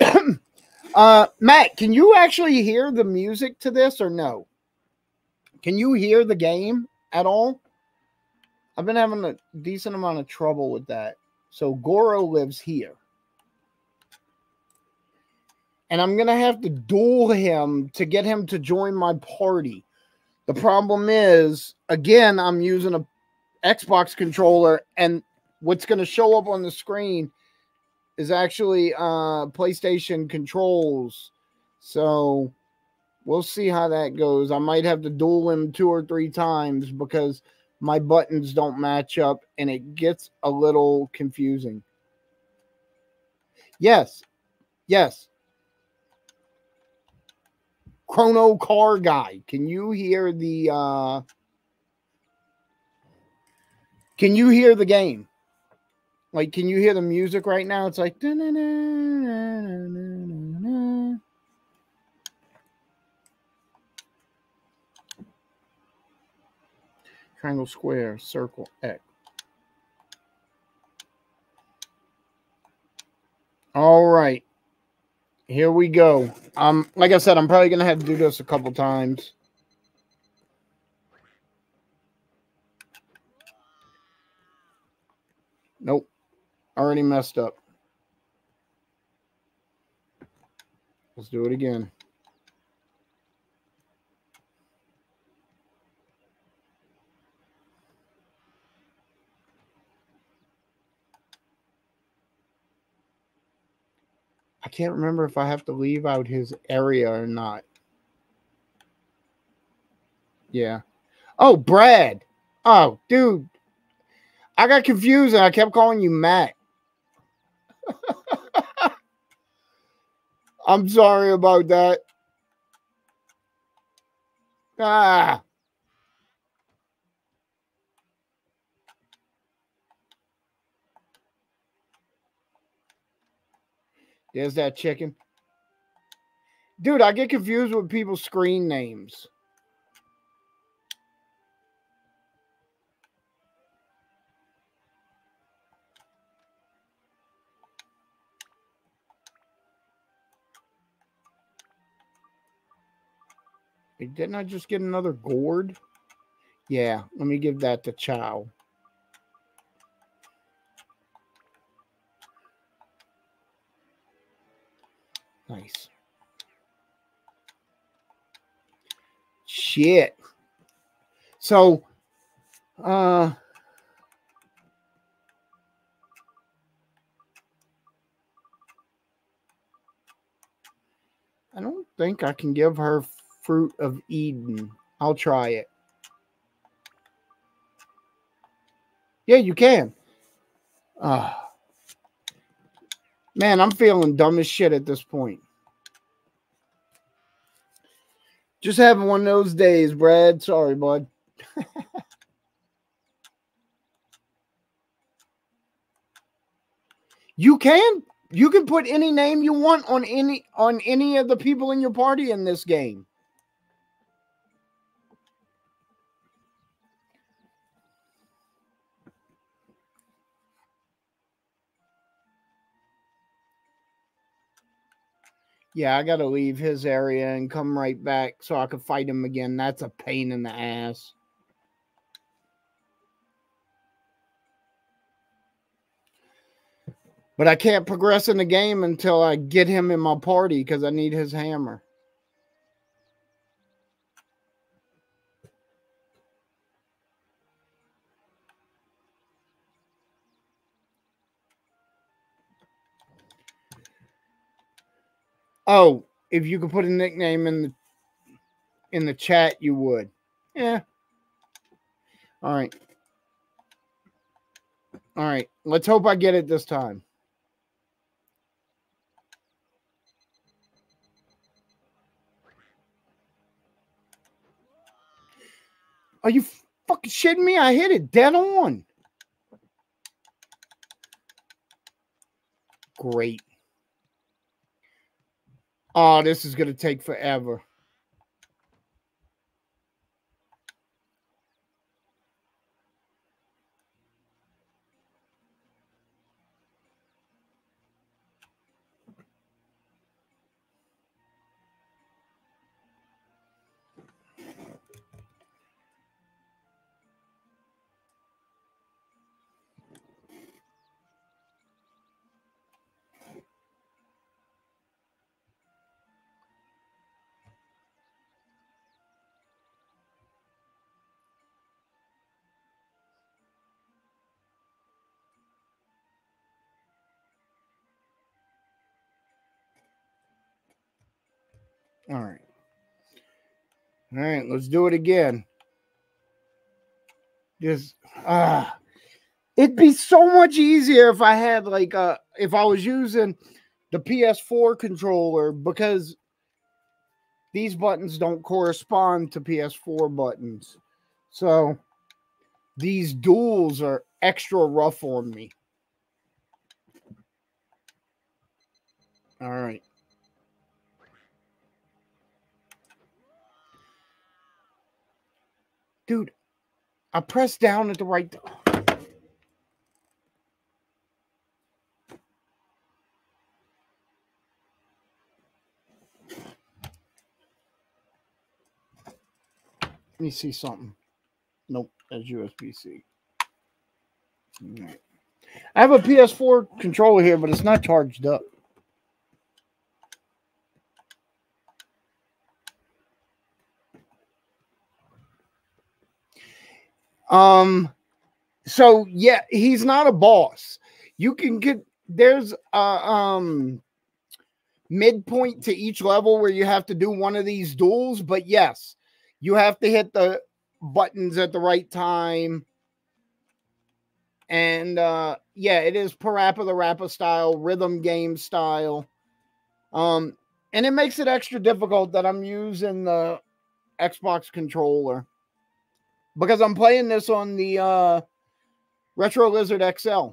A: [clears throat] uh, Matt, can you actually hear the music to this or no? Can you hear the game at all? I've been having a decent amount of trouble with that. So Goro lives here. And I'm going to have to duel him to get him to join my party. The problem is, again, I'm using a Xbox controller, and what's going to show up on the screen is actually uh, PlayStation controls. So we'll see how that goes. I might have to duel him two or three times because – my buttons don't match up and it gets a little confusing. Yes. Yes. Chrono Car Guy. Can you hear the uh Can you hear the game? Like can you hear the music right now? It's like triangle, square, circle, X. All right. Here we go. Um, like I said, I'm probably gonna have to do this a couple times. Nope. Already messed up. Let's do it again. I can't remember if I have to leave out his area or not. Yeah. Oh, Brad. Oh, dude. I got confused and I kept calling you Matt. [laughs] I'm sorry about that. Ah. There's that chicken. Dude, I get confused with people's screen names. Didn't I just get another gourd? Yeah, let me give that to Xiao. Nice. Shit. So, uh, I don't think I can give her fruit of Eden. I'll try it. Yeah, you can. Uh, man, I'm feeling dumb as shit at this point. Just having one of those days, Brad. Sorry, bud. [laughs] you can you can put any name you want on any on any of the people in your party in this game. Yeah, I got to leave his area and come right back so I can fight him again. That's a pain in the ass. But I can't progress in the game until I get him in my party because I need his hammer. Oh, if you could put a nickname in the in the chat, you would. Yeah. All right. All right. Let's hope I get it this time. Are you fucking shitting me? I hit it dead on. Great. Oh, this is going to take forever. All right. All right, let's do it again. Just ah, it'd be so much easier if I had like uh if I was using the PS4 controller because these buttons don't correspond to PS4 buttons. So these duels are extra rough on me. All right. Dude, I pressed down at the right Let me see something. Nope, that's USB C. I have a PS4 controller here, but it's not charged up. Um, so yeah, he's not a boss. You can get there's a um midpoint to each level where you have to do one of these duels, but yes, you have to hit the buttons at the right time. And uh yeah, it is Parappa the Rapper style, rhythm game style. Um, and it makes it extra difficult that I'm using the Xbox controller because I'm playing this on the uh, Retro Lizard XL.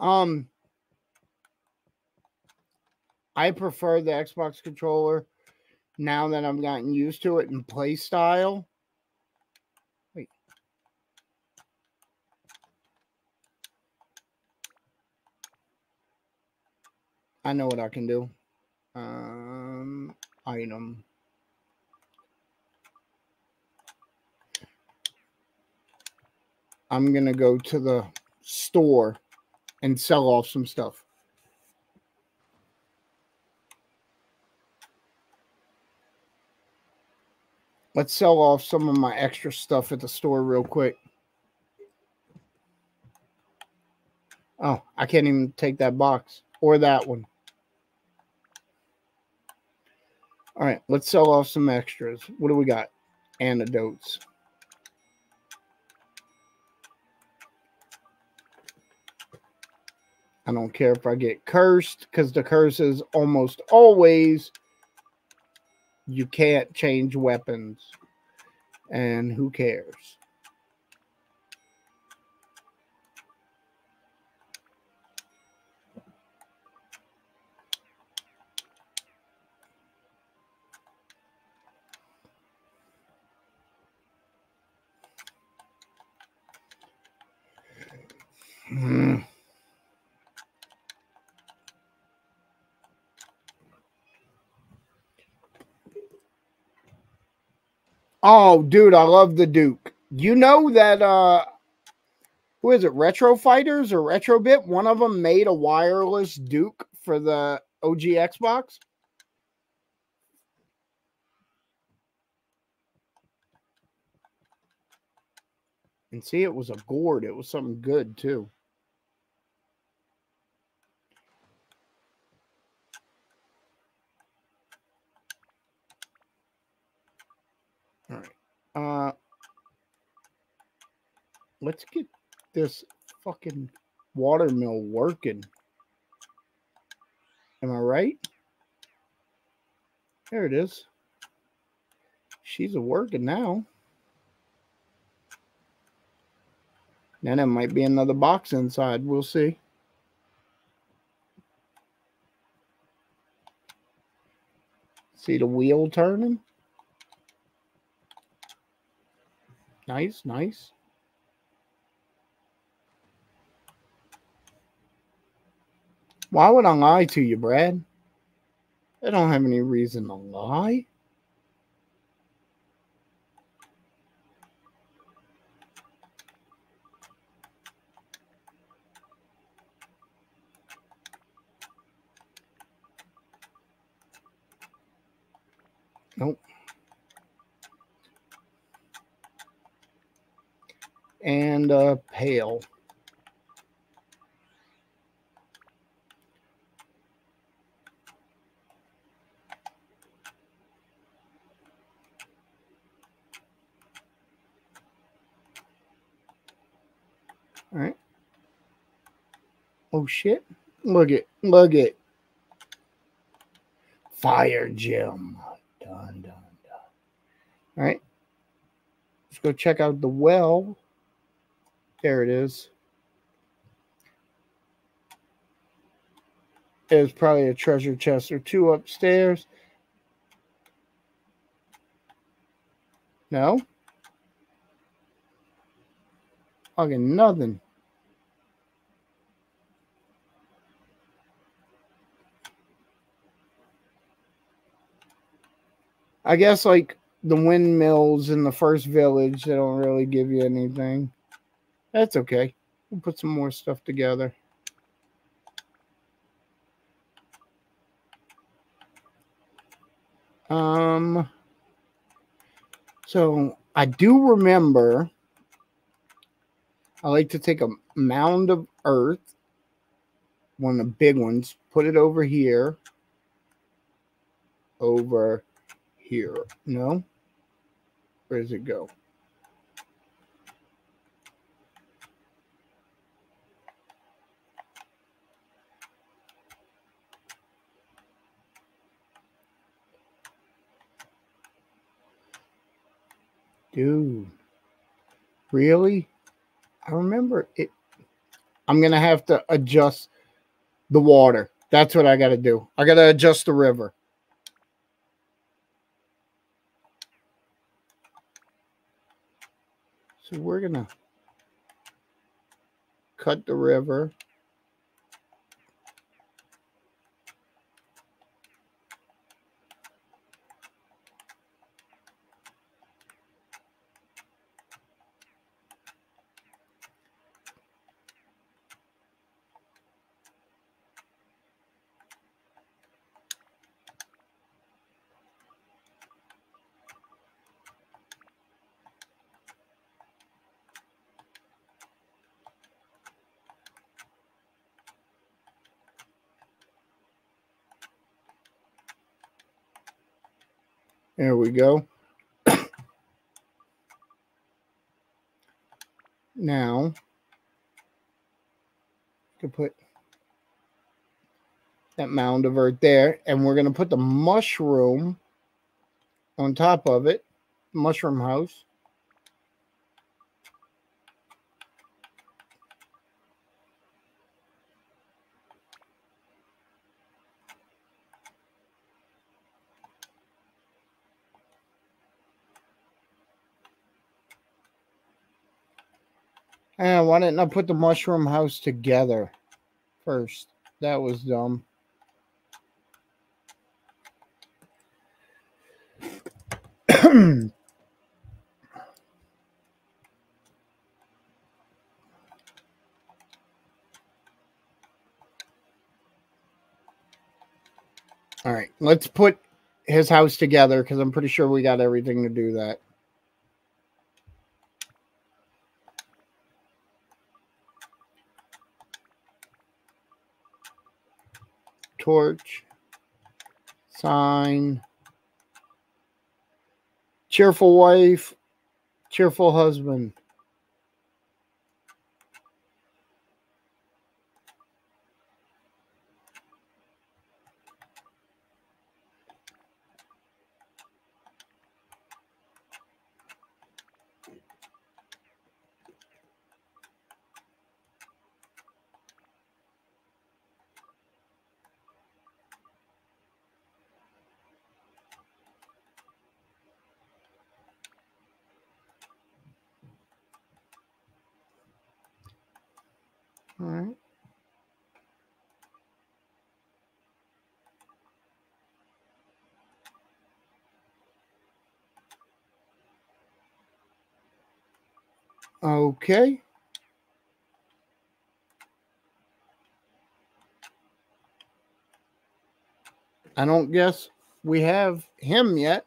A: Um, I prefer the Xbox controller now that I've gotten used to it in play style. Wait. I know what I can do. Um, item. I'm going to go to the store and sell off some stuff. Let's sell off some of my extra stuff at the store real quick. Oh, I can't even take that box or that one. All right, let's sell off some extras. What do we got? Antidotes. I don't care if I get cursed because the curse is almost always you can't change weapons. And who cares? Mm. Oh, dude, I love the Duke. You know that uh who is it? Retro Fighters or Retrobit? One of them made a wireless Duke for the OG Xbox. And see, it was a gourd. It was something good too. Uh let's get this fucking watermill working. Am I right? There it is. She's a working now. Then it might be another box inside. We'll see. See the wheel turning? Nice, nice. Why would I lie to you, Brad? I don't have any reason to lie. Nope. And uh, pale. All right. Oh shit. Look it. Look it. Fire gem. Dun, dun, dun. All right. Let's go check out the well. There it is. There's probably a treasure chest or two upstairs. No? Fucking nothing. I guess like the windmills in the first village, they don't really give you anything. That's okay. We'll put some more stuff together. Um, so I do remember I like to take a mound of earth, one of the big ones, put it over here, over here. No? Where does it go? Dude, really? I remember it. I'm gonna have to adjust the water. That's what I gotta do. I gotta adjust the river. So we're gonna cut the river. There we go. now, to put that mound of earth there, and we're going to put the mushroom on top of it, mushroom house. And why didn't I put the mushroom house together first? That was dumb. [clears throat] All right, let's put his house together because I'm pretty sure we got everything to do that. Torch, sign, cheerful wife, cheerful husband. All right. Okay. I don't guess we have him yet.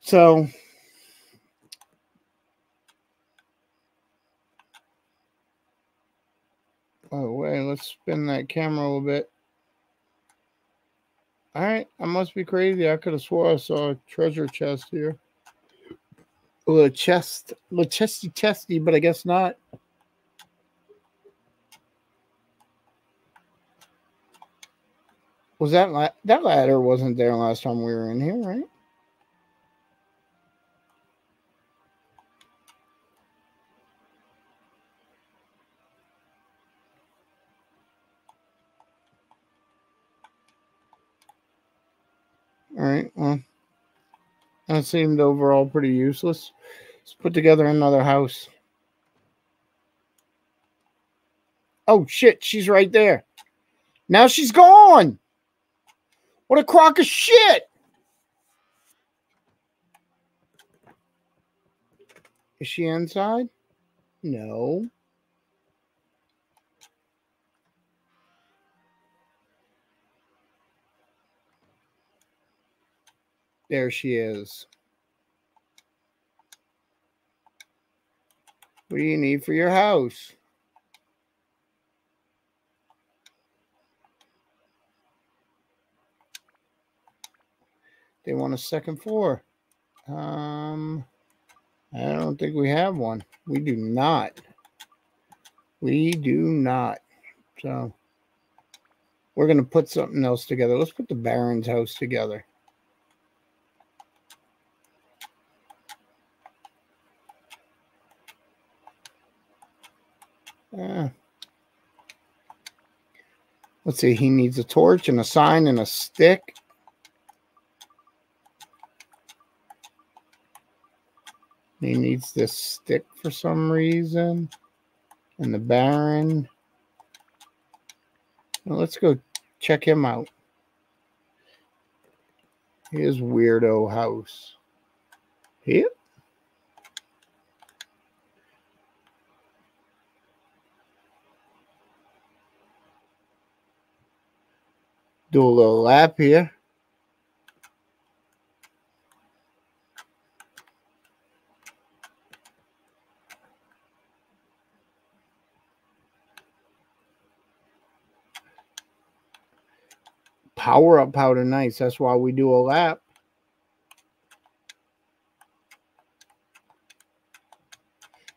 A: So Oh, wait, let's spin that camera a little bit. All right, I must be crazy. I could have swore I saw a treasure chest here. A little chest, a little chesty chesty, but I guess not. Was that la- that ladder wasn't there last time we were in here, right? Right. Well, that seemed overall pretty useless. Let's put together another house. Oh shit, she's right there. Now she's gone. What a crock of shit. Is she inside? No. There she is. What do you need for your house? They want a second floor. Um, I don't think we have one. We do not. We do not. So we're going to put something else together. Let's put the Baron's house together. Uh, let's see. He needs a torch and a sign and a stick. He needs this stick for some reason. And the Baron. Let's go check him out. His weirdo house. Here. Do a little lap here. power up powder nice. That's why we do a lap.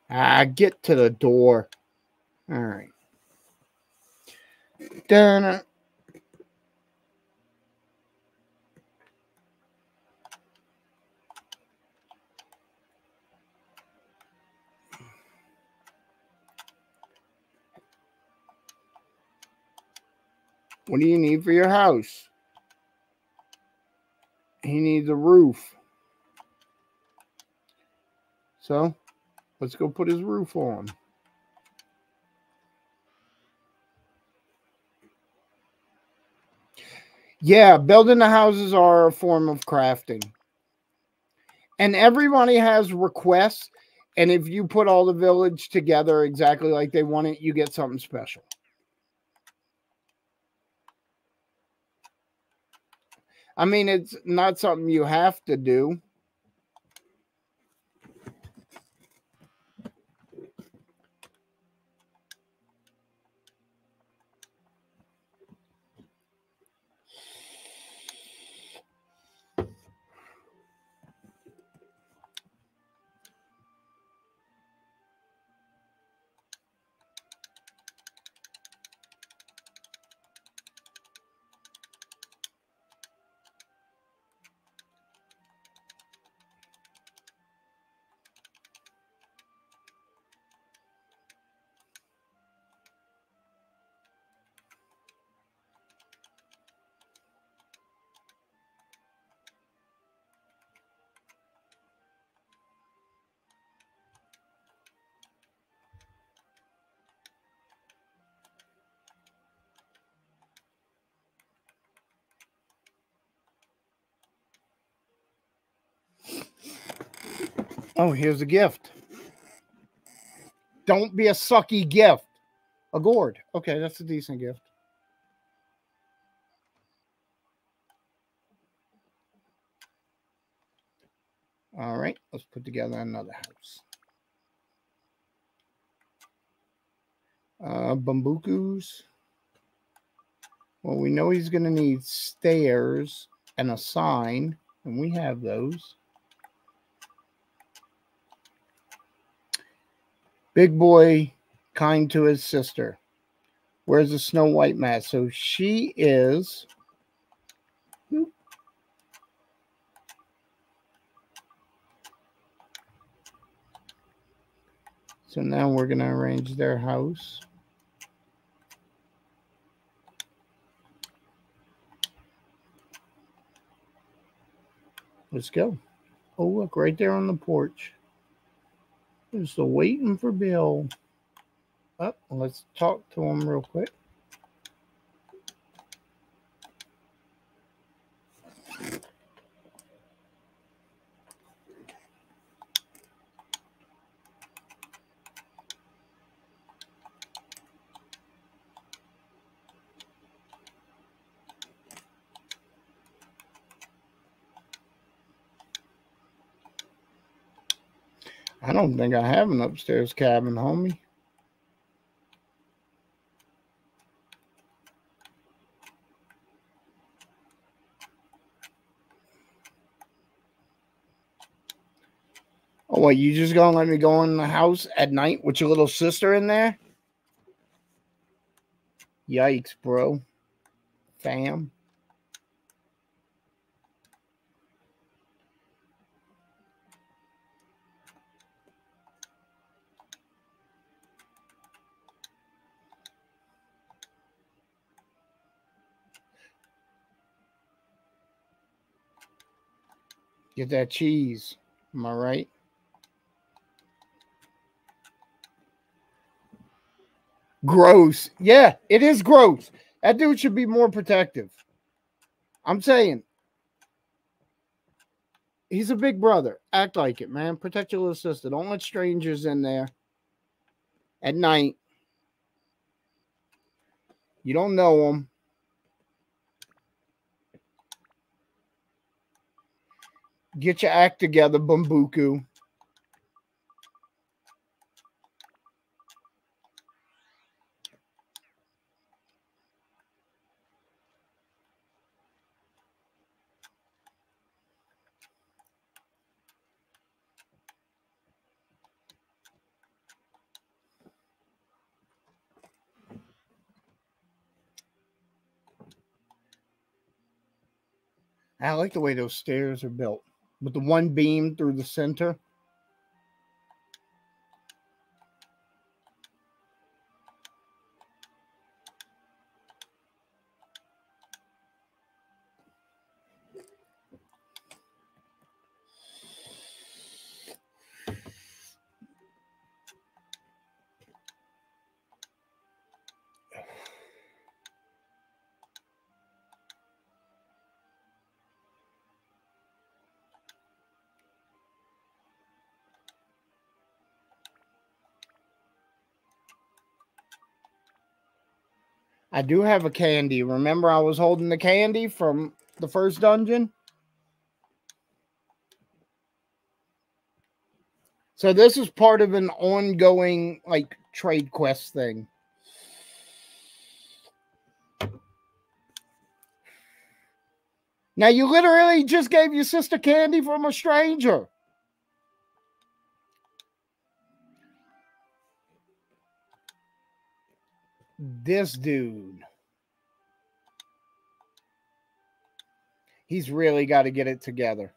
A: Ah, get to the door. All right. Dun. What do you need for your house? He needs a roof. So let's go put his roof on. Yeah, building the houses are a form of crafting. And everybody has requests. And if you put all the village together exactly like they want it, you get something special. I mean, it's not something you have to do. Oh, here's a gift. Don't be a sucky gift. A gourd. Okay, that's a decent gift. All right, let's put together another house. Uh, Bunbuku's. Well, we know he's going to need stairs and a sign, and we have those. Big boy, kind to his sister. Wears a snow white mask. So she is. So now we're going to arrange their house. Let's go. Oh, look, right there on the porch. Just waiting for Bill. Up, oh, let's talk to him real quick. I don't think I have an upstairs cabin, homie. Oh, what, you just gonna let me go in the house at night with your little sister in there? Yikes, bro. Fam. Get that cheese. Am I right? Gross. Yeah, it is gross. That dude should be more protective. I'm saying he's a big brother. Act like it, man. Protect your little sister. Don't let strangers in there at night. You don't know them. Get your act together, Bunbuku. I like the way those stairs are built with the one beam through the center. I do have a candy. Remember, I was holding the candy from the first dungeon? So this is part of an ongoing like trade quest thing. Now you literally just gave your sister candy from a stranger. This dude. He's really got to get it together.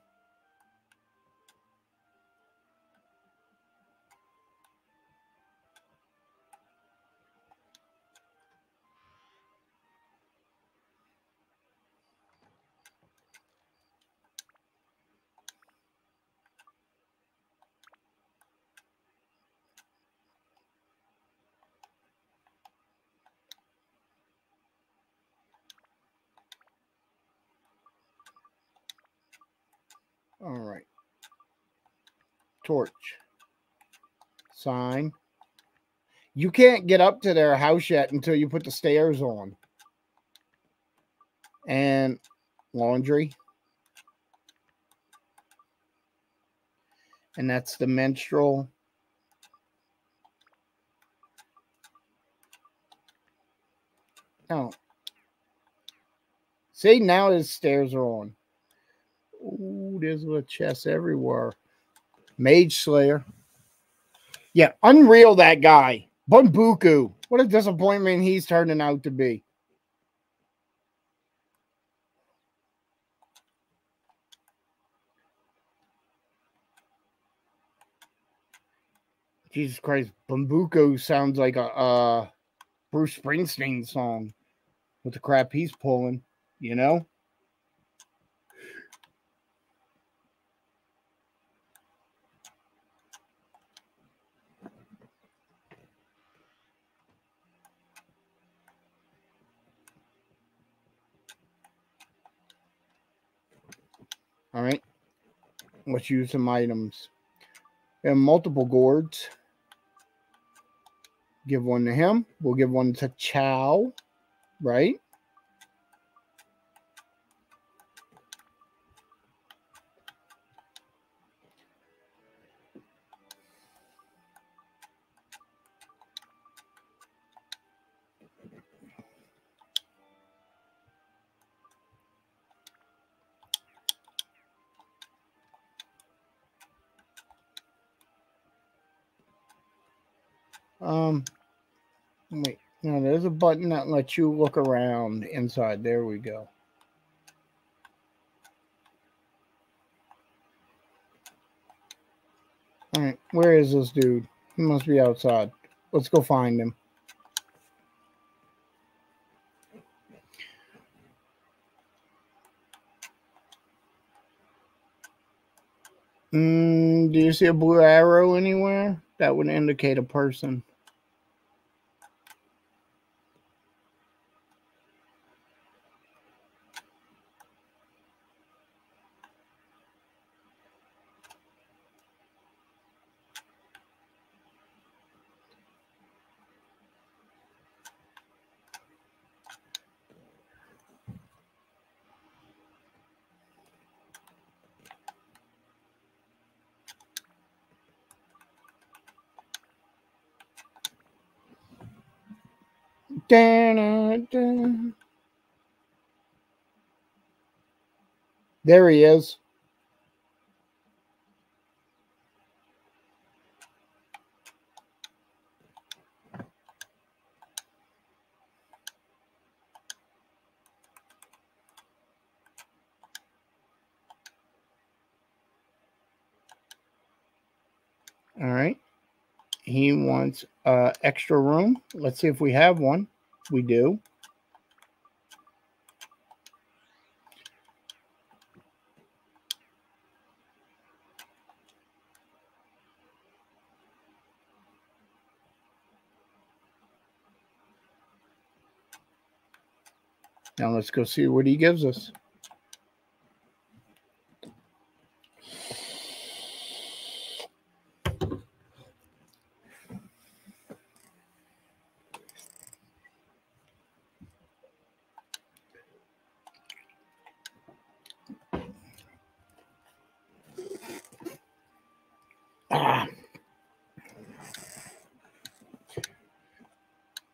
A: Torch. Sign. You can't get up to their house yet until you put the stairs on. And laundry. And that's the menstrual. Oh. See, now his stairs are on. Ooh, there's a chest everywhere. Mage Slayer. Yeah, unreal that guy. Bunbuku. What a disappointment he's turning out to be. Jesus Christ, Bunbuku sounds like a Bruce Springsteen song with the crap he's pulling, you know? All right. Let's use some items. Have multiple gourds. Give one to him. We'll give one to Xiao. Right? Um, wait, no, there's a button that lets you look around inside. There we go. All right, where is this dude? He must be outside. Let's go find him. Mm, do you see a blue arrow anywhere? That would indicate a person. There he is. All right. He wants uh, extra room. Let's see if we have one. We do. Now let's go see what he gives us. Ah.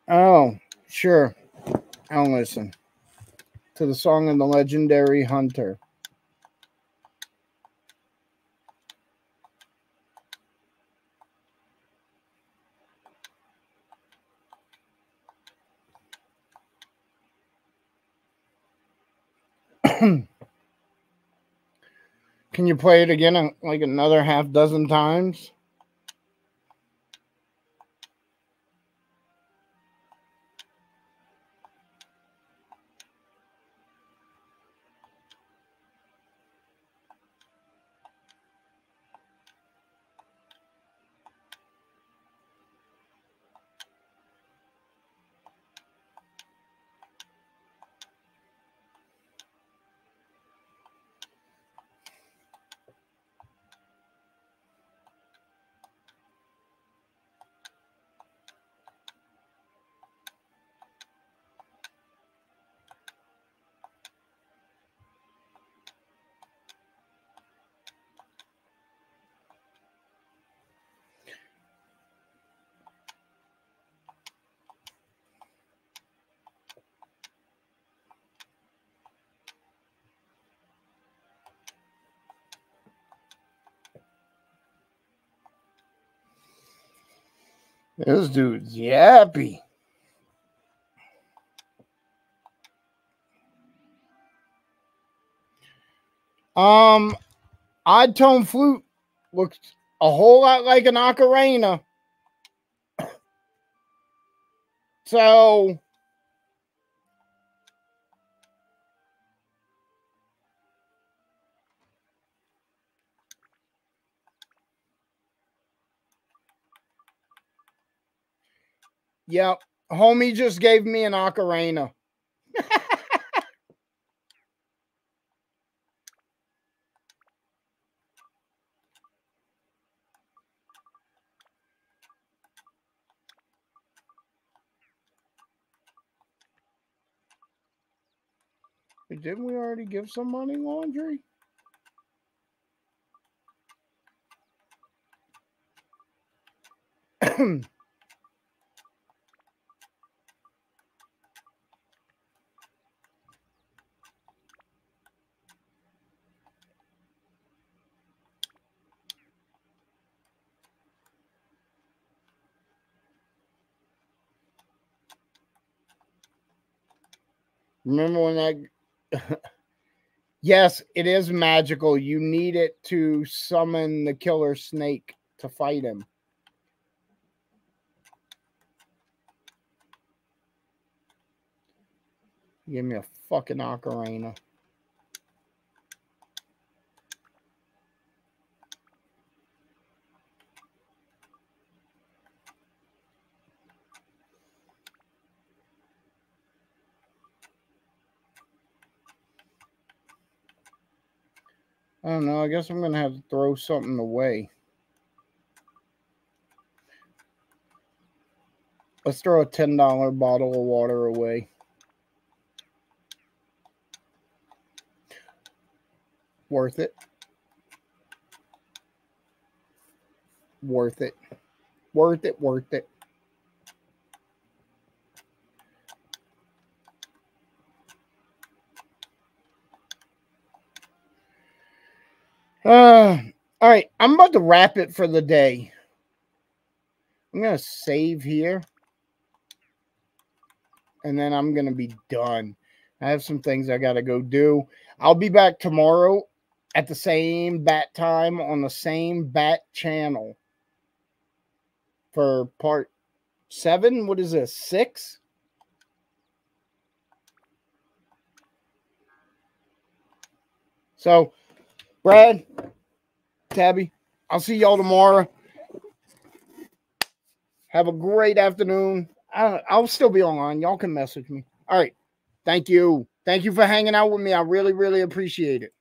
A: Oh, sure. I'll listen to the song of the legendary hunter. [clears throat] Can you play it again uh, like another half dozen times? This dude's yappy. Um, odd tone flute looks a whole lot like an ocarina. [clears throat] So Yep. Homie just gave me an ocarina. Didn't we already give some money laundry? [clears throat] Remember when that? [laughs] yes, it is magical. You need it to summon the killer snake to fight him. Give me a fucking ocarina. I don't know. I guess I'm gonna have to throw something away. Let's throw a $10 bottle of water away. Worth it. Worth it. Worth it, worth it. Uh, all right, I'm about to wrap it for the day. I'm going to save here. And then I'm going to be done. I have some things I got to go do. I'll be back tomorrow at the same bat time on the same bat channel for part seven. What is this? Six? So, Brad, Tabby, I'll see y'all tomorrow. Have a great afternoon. I'll still be online. Y'all can message me. All right. Thank you. Thank you for hanging out with me. I really, really appreciate it.